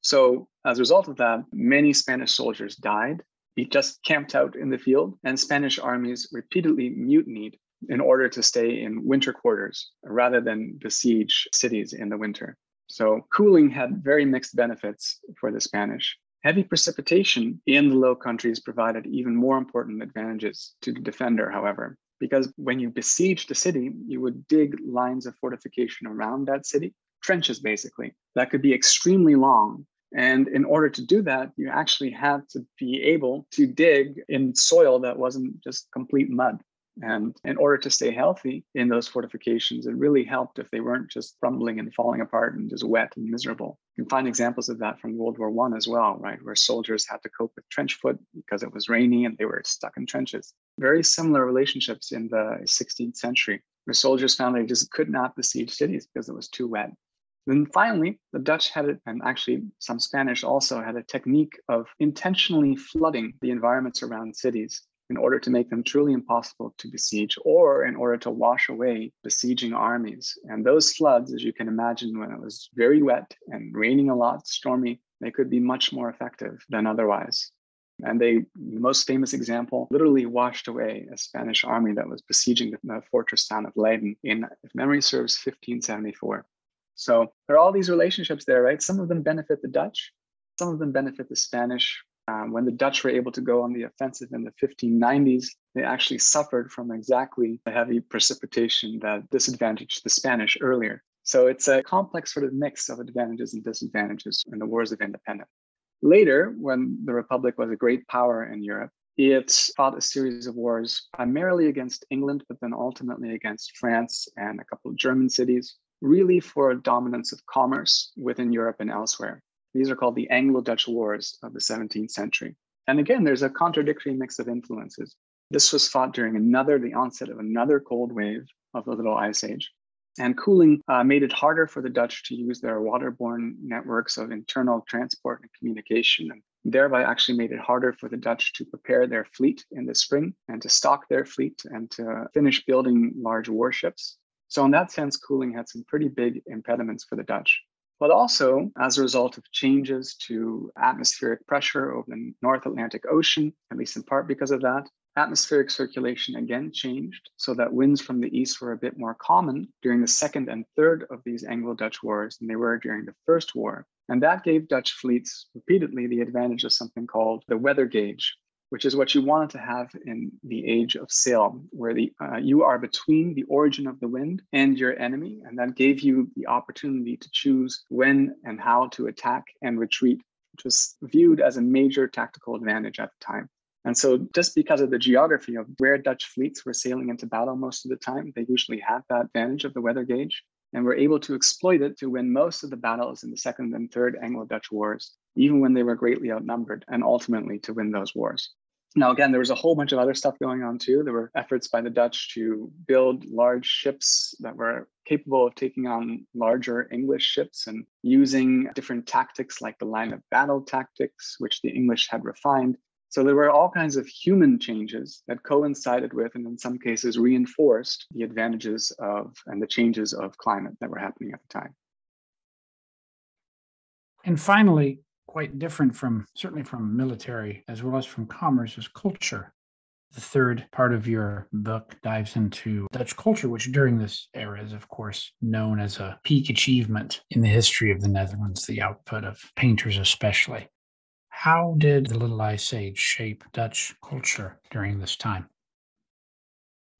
So as a result of that, many Spanish soldiers died. He just camped out in the field, and Spanish armies repeatedly mutinied in order to stay in winter quarters rather than besiege cities in the winter. So cooling had very mixed benefits for the Spanish. Heavy precipitation in the low countries provided even more important advantages to the defender, however, because when you besieged a city, you would dig lines of fortification around that city, trenches basically, that could be extremely long. And in order to do that, you actually had to be able to dig in soil that wasn't just complete mud. And in order to stay healthy in those fortifications, it really helped if they weren't just crumbling and falling apart and just wet and miserable. You can find examples of that from World War One as well, right? Where soldiers had to cope with trench foot because it was rainy and they were stuck in trenches. Very similar relationships in the 16th century, where soldiers found they just could not besiege cities because it was too wet. Then finally, the Dutch had it, and actually some Spanish also had a technique of intentionally flooding the environments around cities in order to make them truly impossible to besiege or in order to wash away besieging armies. And those floods, as you can imagine, when it was very wet and raining a lot, stormy, they could be much more effective than otherwise. And they, the most famous example, literally washed away a Spanish army that was besieging the fortress town of Leiden in, if memory serves, 1574. So there are all these relationships there, right? Some of them benefit the Dutch, some of them benefit the Spanish, um, when the Dutch were able to go on the offensive in the 1590s, they actually suffered from exactly the heavy precipitation that disadvantaged the Spanish earlier. So it's a complex sort of mix of advantages and disadvantages in the wars of independence. Later, when the Republic was a great power in Europe, it fought a series of wars primarily against England, but then ultimately against France and a couple of German cities, really for a dominance of commerce within Europe and elsewhere. These are called the Anglo Dutch Wars of the 17th century. And again, there's a contradictory mix of influences. This was fought during another, the onset of another cold wave of the Little Ice Age. And cooling uh, made it harder for the Dutch to use their waterborne networks of internal transport and communication, and thereby actually made it harder for the Dutch to prepare their fleet in the spring and to stock their fleet and to finish building large warships. So, in that sense, cooling had some pretty big impediments for the Dutch but also as a result of changes to atmospheric pressure over the North Atlantic Ocean, at least in part because of that. Atmospheric circulation again changed so that winds from the east were a bit more common during the second and third of these Anglo Dutch wars than they were during the First War. And that gave Dutch fleets repeatedly the advantage of something called the weather gauge, which is what you wanted to have in the age of sail, where the uh, you are between the origin of the wind and your enemy, and that gave you the opportunity to choose when and how to attack and retreat, which was viewed as a major tactical advantage at the time. And so, just because of the geography of where Dutch fleets were sailing into battle most of the time, they usually had that advantage of the weather gauge and were able to exploit it to win most of the battles in the Second and Third Anglo Dutch Wars, even when they were greatly outnumbered, and ultimately to win those wars. Now, again, there was a whole bunch of other stuff going on too. There were efforts by the Dutch to build large ships that were capable of taking on larger English ships and using different tactics like the line of battle tactics, which the English had refined. So there were all kinds of human changes that coincided with, and in some cases reinforced, the advantages of and the changes of climate that were happening at the time. And finally, quite different from certainly from military as well as from commerce is culture. The third part of your book dives into Dutch culture, which during this era is, of course, known as a peak achievement in the history of the Netherlands, the output of painters, especially. How did the Little Ice Age shape Dutch culture during this time?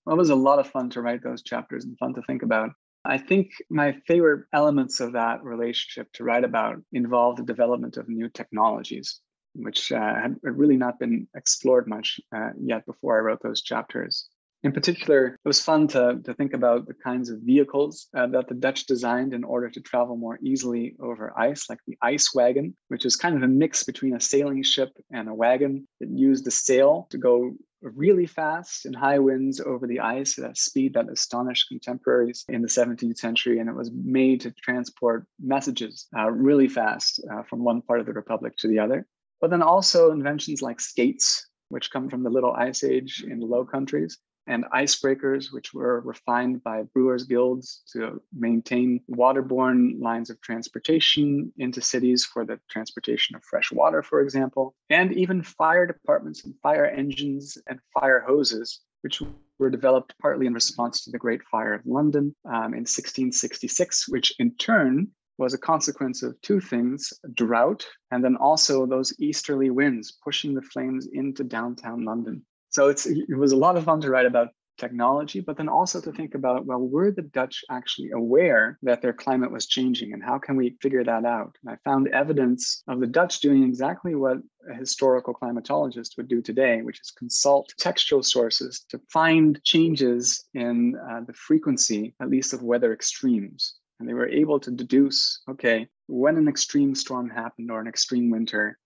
Well, it was a lot of fun to write those chapters and fun to think about. I think my favorite elements of that relationship to write about involved the development of new technologies, which uh, had really not been explored much uh, yet before I wrote those chapters. In particular, it was fun to, to think about the kinds of vehicles uh, that the Dutch designed in order to travel more easily over ice, like the ice wagon, which is kind of a mix between a sailing ship and a wagon. that used a sail to go really fast in high winds over the ice at a speed that astonished contemporaries in the 17th century. And it was made to transport messages uh, really fast uh, from one part of the Republic to the other. But then also inventions like skates, which come from the Little Ice Age in the Low Countries, and icebreakers, which were refined by brewers' guilds to maintain waterborne lines of transportation into cities for the transportation of fresh water, for example, and even fire departments and fire engines and fire hoses, which were developed partly in response to the Great Fire of London um, in 1666, which in turn was a consequence of two things drought and then also those easterly winds pushing the flames into downtown London. So it's it was a lot of fun to write about technology, but then also to think about well, were the Dutch actually aware that their climate was changing and how can we figure that out? And I found evidence of the Dutch doing exactly what a historical climatologist would do today, which is consult textual sources to find changes in uh, the frequency, at least of weather extremes. And they were able to deduce okay, when an extreme storm happened or an extreme winter,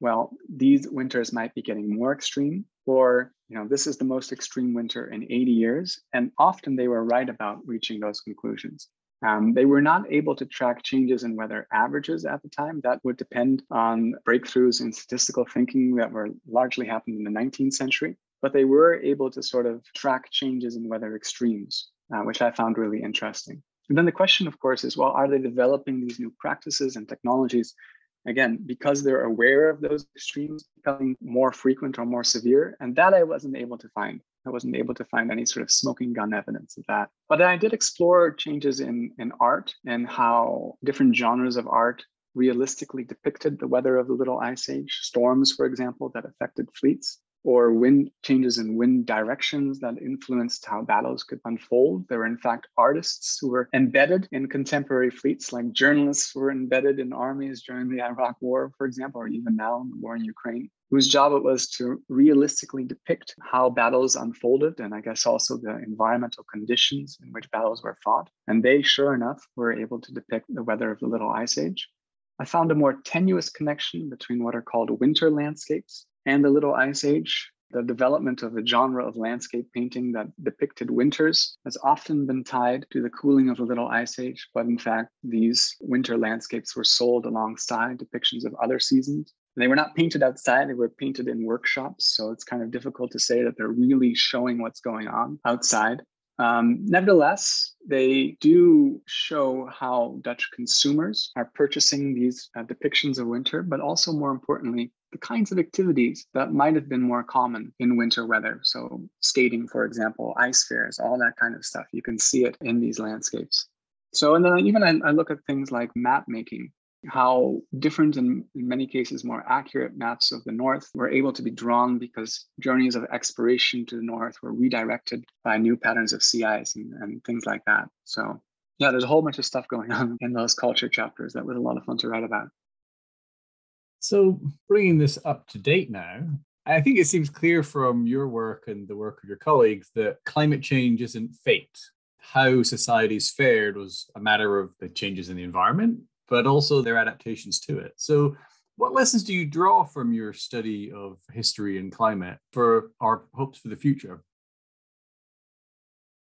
well, these winters might be getting more extreme or you know this is the most extreme winter in 80 years and often they were right about reaching those conclusions. Um, they were not able to track changes in weather averages at the time. That would depend on breakthroughs in statistical thinking that were largely happened in the 19th century but they were able to sort of track changes in weather extremes uh, which i found really interesting. And then the question of course is well are they developing these new practices and technologies again because they're aware of those extremes becoming more frequent or more severe. And that i wasn't able to find. I wasn't able to find any sort of smoking gun evidence of that. But i did explore changes in in art and how different genres of art realistically depicted the weather of the little ice age. Storms for example that affected fleets or wind changes in wind directions that influenced how battles could unfold. There were, in fact, artists who were embedded in contemporary fleets, like journalists were embedded in armies during the Iraq War, for example, or even now in the war in Ukraine, whose job it was to realistically depict how battles unfolded and I guess also the environmental conditions in which battles were fought. And they, sure enough, were able to depict the weather of the Little Ice Age. I found a more tenuous connection between what are called winter landscapes and the Little Ice Age. The development of a genre of landscape painting that depicted winters has often been tied to the cooling of the Little Ice Age, but in fact, these winter landscapes were sold alongside depictions of other seasons. They were not painted outside, they were painted in workshops. So it's kind of difficult to say that they're really showing what's going on outside. Um, nevertheless, they do show how Dutch consumers are purchasing these uh, depictions of winter, but also more importantly, the kinds of activities that might have been more common in winter weather. So, skating, for example, ice fairs, all that kind of stuff. You can see it in these landscapes. So, and then even I, I look at things like map making, how different and in many cases more accurate maps of the North were able to be drawn because journeys of exploration to the North were redirected by new patterns of sea ice and, and things like that. So, yeah, there's a whole bunch of stuff going on in those culture chapters that was a lot of fun to write about. So, bringing this up to date now, I think it seems clear from your work and the work of your colleagues that climate change isn't fate. How societies fared was a matter of the changes in the environment, but also their adaptations to it. So, what lessons do you draw from your study of history and climate for our hopes for the future?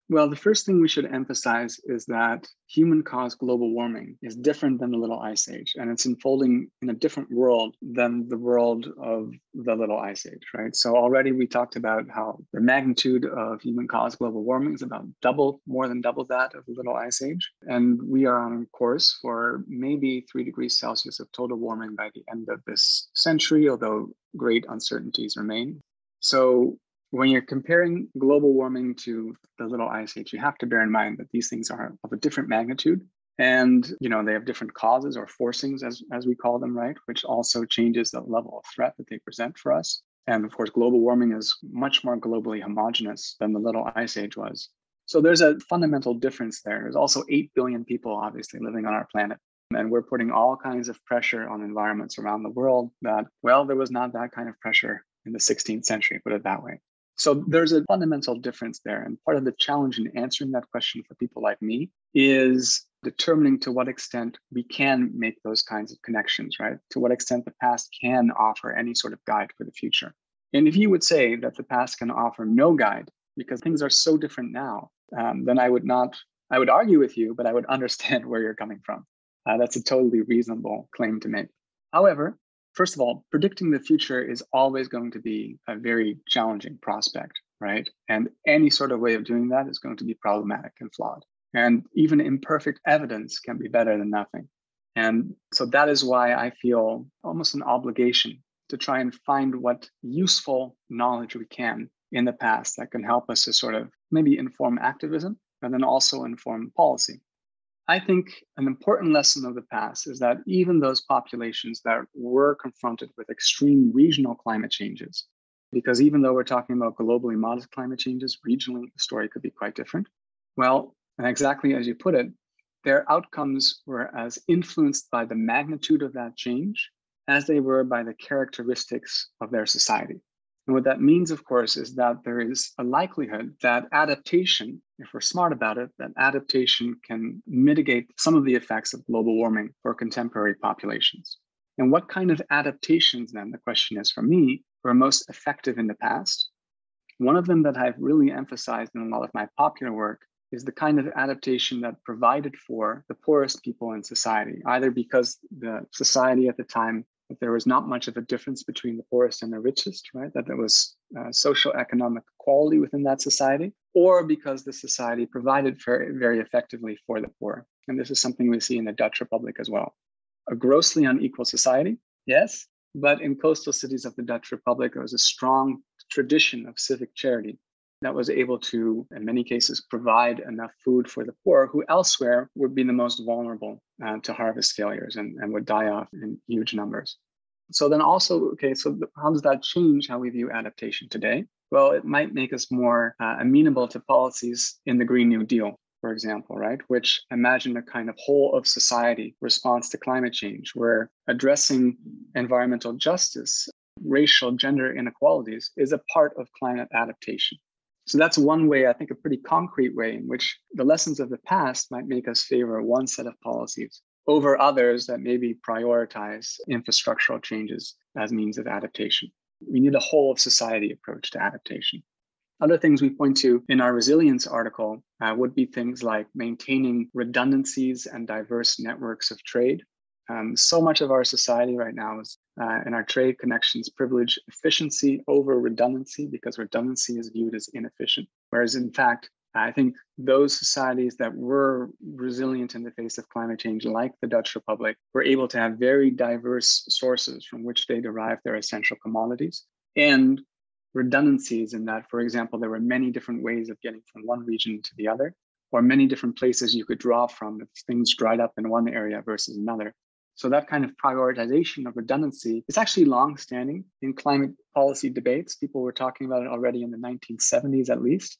Well, the first thing we should emphasize is that human caused global warming is different than the Little Ice Age, and it's unfolding in a different world than the world of the Little Ice Age, right? So, already we talked about how the magnitude of human caused global warming is about double, more than double that of the Little Ice Age. And we are on course for maybe three degrees Celsius of total warming by the end of this century, although great uncertainties remain. So, when you're comparing global warming to the little ice age, you have to bear in mind that these things are of a different magnitude. And you know they have different causes or forcings, as, as we call them, right? Which also changes the level of threat that they present for us. And of course, global warming is much more globally homogenous than the little ice age was. So there's a fundamental difference there. There's also 8 billion people obviously living on our planet. And we're putting all kinds of pressure on environments around the world that, well, there was not that kind of pressure in the 16th century, put it that way. So there's a fundamental difference there. And part of the challenge in answering that question for people like me is determining to what extent we can make those kinds of connections, right? To what extent the past can offer any sort of guide for the future. And if you would say that the past can offer no guide because things are so different now, um, then I would not, I would argue with you, but I would understand where you're coming from. Uh, that's a totally reasonable claim to make. However, first of all, predicting the future is always going to be a very challenging prospect, right? And any sort of way of doing that is going to be problematic and flawed. And even imperfect evidence can be better than nothing. And so that is why I feel almost an obligation to try and find what useful knowledge we can in the past that can help us to sort of maybe inform activism and then also inform policy. I think an important lesson of the past is that even those populations that were confronted with extreme regional climate changes, because even though we're talking about globally modest climate changes, regionally the story could be quite different. Well, and exactly as you put it, their outcomes were as influenced by the magnitude of that change as they were by the characteristics of their society. And what that means, of course, is that there is a likelihood that adaptation, if we're smart about it, that adaptation can mitigate some of the effects of global warming for contemporary populations. And what kind of adaptations, then, the question is for me, were most effective in the past? One of them that I've really emphasized in a lot of my popular work is the kind of adaptation that provided for the poorest people in society, either because the society at the time there was not much of a difference between the poorest and the richest, right? That there was uh, social economic equality within that society, or because the society provided very, very effectively for the poor. And this is something we see in the Dutch Republic as well. A grossly unequal society, yes, but in coastal cities of the Dutch Republic, there was a strong tradition of civic charity that was able to, in many cases, provide enough food for the poor who elsewhere would be the most vulnerable uh, to harvest failures and, and would die off in huge numbers. So then also, okay, so how does that change how we view adaptation today? Well, it might make us more uh, amenable to policies in the Green New Deal, for example, right? Which imagine a kind of whole of society response to climate change, where addressing environmental justice, racial, gender inequalities is a part of climate adaptation. So that's one way, I think, a pretty concrete way in which the lessons of the past might make us favor one set of policies over others that maybe prioritize infrastructural changes as means of adaptation. We need a whole of society approach to adaptation. Other things we point to in our resilience article uh, would be things like maintaining redundancies and diverse networks of trade. Um, so much of our society right now is uh, and our trade connections privilege efficiency over redundancy because redundancy is viewed as inefficient. Whereas, in fact, I think those societies that were resilient in the face of climate change, like the Dutch Republic, were able to have very diverse sources from which they derive their essential commodities and redundancies in that, for example, there were many different ways of getting from one region to the other, or many different places you could draw from if things dried up in one area versus another. So that kind of prioritization of redundancy is actually long-standing in climate policy debates. People were talking about it already in the 1970s, at least.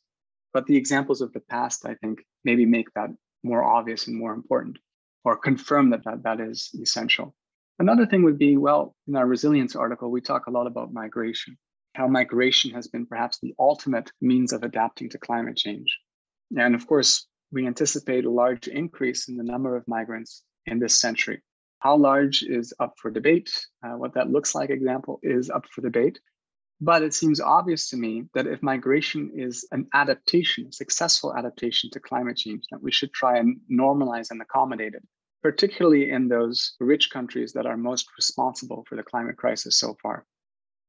But the examples of the past, I think, maybe make that more obvious and more important, or confirm that that, that is essential. Another thing would be, well, in our resilience article, we talk a lot about migration, how migration has been perhaps the ultimate means of adapting to climate change. And of course, we anticipate a large increase in the number of migrants in this century. How large is up for debate. Uh, what that looks like, example, is up for debate. But it seems obvious to me that if migration is an adaptation, successful adaptation to climate change, that we should try and normalize and accommodate it, particularly in those rich countries that are most responsible for the climate crisis so far.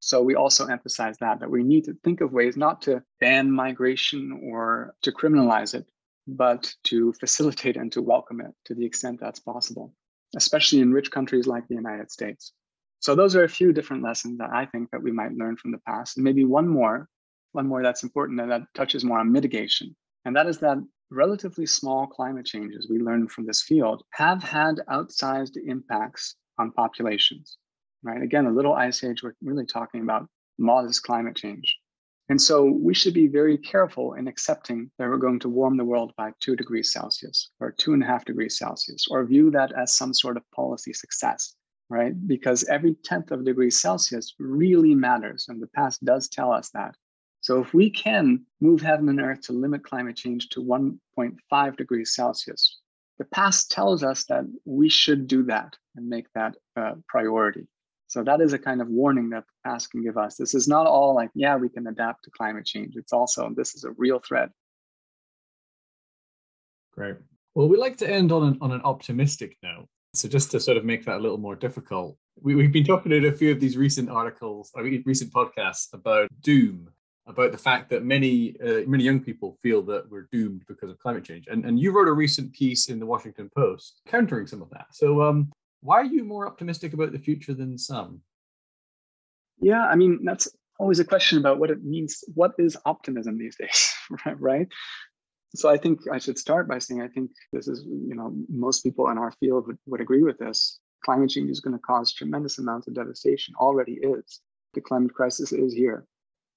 So we also emphasize that that we need to think of ways not to ban migration or to criminalize it, but to facilitate and to welcome it to the extent that's possible especially in rich countries like the United States. So those are a few different lessons that I think that we might learn from the past. And maybe one more, one more that's important and that touches more on mitigation. And that is that relatively small climate changes we learned from this field have had outsized impacts on populations. Right? Again, a little ice age, we're really talking about modest climate change. And so we should be very careful in accepting that we're going to warm the world by two degrees Celsius or two and a half degrees Celsius, or view that as some sort of policy success, right? Because every tenth of a degree Celsius really matters. And the past does tell us that. So if we can move heaven and earth to limit climate change to 1.5 degrees Celsius, the past tells us that we should do that and make that a priority. So that is a kind of warning that the past can give us. This is not all like, yeah, we can adapt to climate change. It's also, this is a real threat. Great. Well, we like to end on an, on an optimistic note. So just to sort of make that a little more difficult, we, we've been talking in a few of these recent articles, I mean, recent podcasts about doom about the fact that many uh, many young people feel that we're doomed because of climate change. And and you wrote a recent piece in the Washington Post countering some of that. So um, why are you more optimistic about the future than some? Yeah, I mean that's always a question about what it means. What is optimism these days, right? So I think I should start by saying I think this is you know most people in our field would, would agree with this. Climate change is going to cause tremendous amounts of devastation. Already is. The climate crisis is here.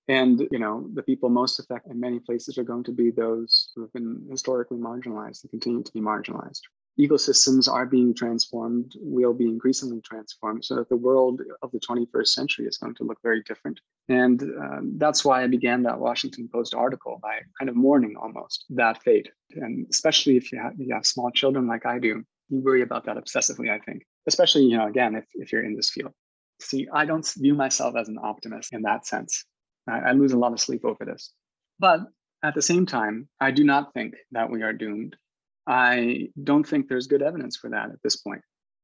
And you know, the people most affected in many places are going to be those who have been historically marginalized and continue to be marginalized. Ecosystems are being transformed, will be increasingly transformed, so that the world of the 21st century is going to look very different. And um, that's why I began that Washington Post article by kind of mourning almost that fate. And especially if you have, you have small children like I do, you worry about that obsessively, I think, especially, you know, again, if, if you're in this field. See, I don't view myself as an optimist in that sense. I, I lose a lot of sleep over this. But at the same time, I do not think that we are doomed. I don't think there's good evidence for that at this point.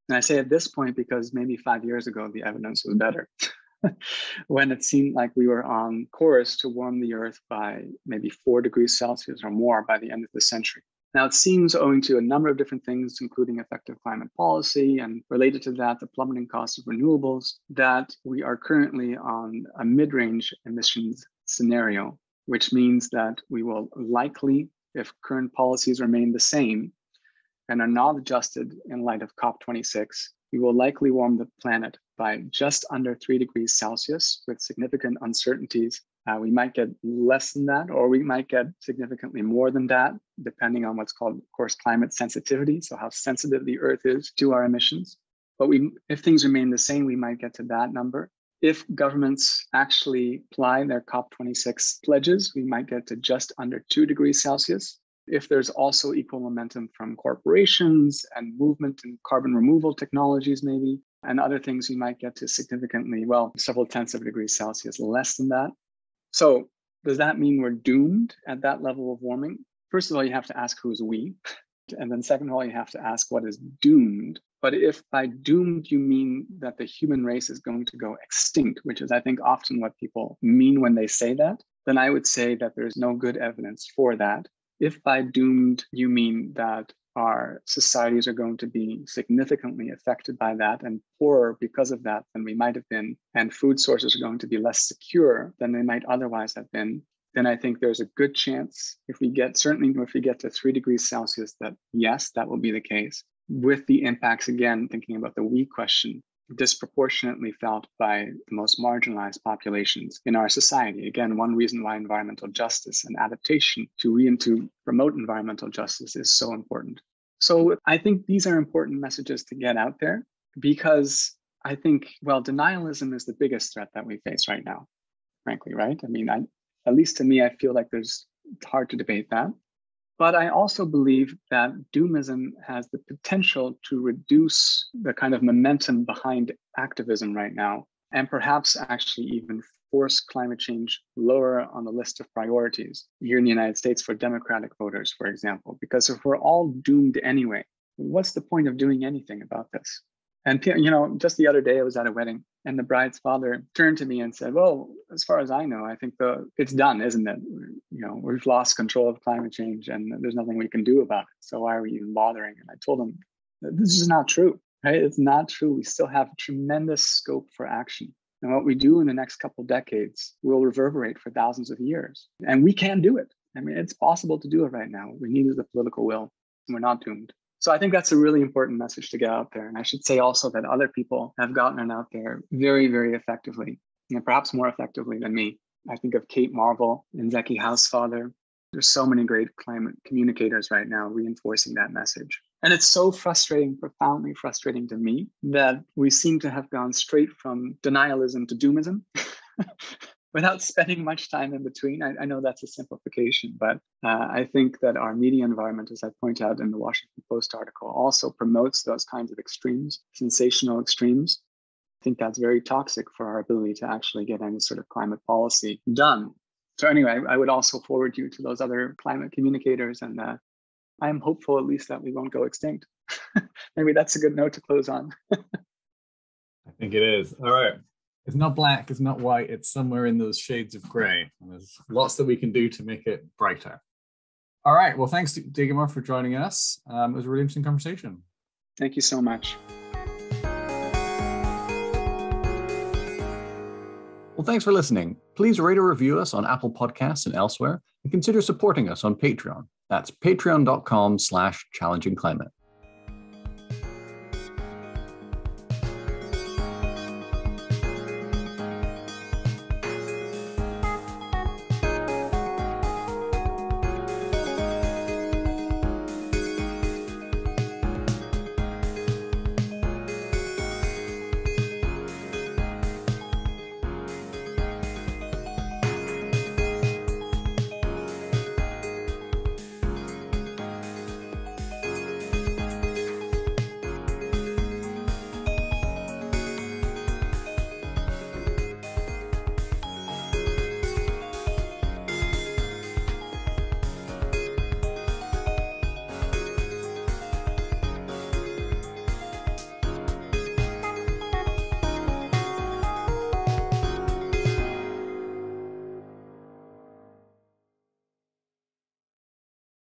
And I say at this point because maybe five years ago, the evidence was better. when it seemed like we were on course to warm the earth by maybe four degrees Celsius or more by the end of the century. Now, it seems owing to a number of different things, including effective climate policy and related to that, the plummeting cost of renewables, that we are currently on a mid range emissions scenario, which means that we will likely, if current policies remain the same and are not adjusted in light of COP26, we will likely warm the planet by just under three degrees Celsius with significant uncertainties uh, we might get less than that, or we might get significantly more than that, depending on what's called, of course, climate sensitivity. So, how sensitive the Earth is to our emissions. But we, if things remain the same, we might get to that number. If governments actually apply their COP26 pledges, we might get to just under two degrees Celsius. If there's also equal momentum from corporations and movement in carbon removal technologies, maybe, and other things, we might get to significantly, well, several tenths of a degree Celsius less than that. So does that mean we're doomed at that level of warming? First of all, you have to ask who's we. And then second of all, you have to ask what is doomed. But if by doomed you mean that the human race is going to go extinct, which is I think often what people mean when they say that, then I would say that there's no good evidence for that. If by doomed you mean that our societies are going to be significantly affected by that and poorer because of that than we might have been, and food sources are going to be less secure than they might otherwise have been, then I think there's a good chance if we get, certainly if we get to three degrees Celsius, that yes, that will be the case. With the impacts, again, thinking about the we question, disproportionately felt by the most marginalized populations in our society. Again, one reason why environmental justice and adaptation to re and to promote environmental justice is so important. So I think these are important messages to get out there because I think, well, denialism is the biggest threat that we face right now, frankly, right? I mean, I, at least to me, I feel like there's hard to debate that. But I also believe that doomism has the potential to reduce the kind of momentum behind activism right now, and perhaps actually even force climate change lower on the list of priorities here in the United States for Democratic voters, for example. Because if we're all doomed anyway, what's the point of doing anything about this? And you know, just the other day I was at a wedding and the bride's father turned to me and said, "Well, as far as I know, I think the it's done, isn't it? You know, we've lost control of climate change and there's nothing we can do about it. So why are we even bothering?" And I told him, "This is not true. Right? It's not true. We still have tremendous scope for action. And what we do in the next couple decades will reverberate for thousands of years. And we can do it. I mean, it's possible to do it right now. What we need is the political will, and we're not doomed. So I think that's a really important message to get out there. And I should say also that other people have gotten it out there very, very effectively, and perhaps more effectively than me. I think of Kate Marvel and Zeke Hausfather. There's so many great climate communicators right now reinforcing that message. And it's so frustrating, profoundly frustrating to me that we seem to have gone straight from denialism to doomism. without spending much time in between. I, I know that's a simplification, but uh, I think that our media environment, as I point out in the Washington Post article, also promotes those kinds of extremes, sensational extremes. I think that's very toxic for our ability to actually get any sort of climate policy done. So anyway, I would also forward you to those other climate communicators, and uh, I am hopeful at least that we won't go extinct. Maybe that's a good note to close on. I think it is. All right. It's not black, it's not white, it's somewhere in those shades of gray. And there's lots that we can do to make it brighter. All right. Well, thanks, Dagomar, for joining us. Um, it was a really interesting conversation. Thank you so much. Well, thanks for listening. Please rate or review us on Apple Podcasts and elsewhere, and consider supporting us on Patreon. That's patreon.com slash challenging climate.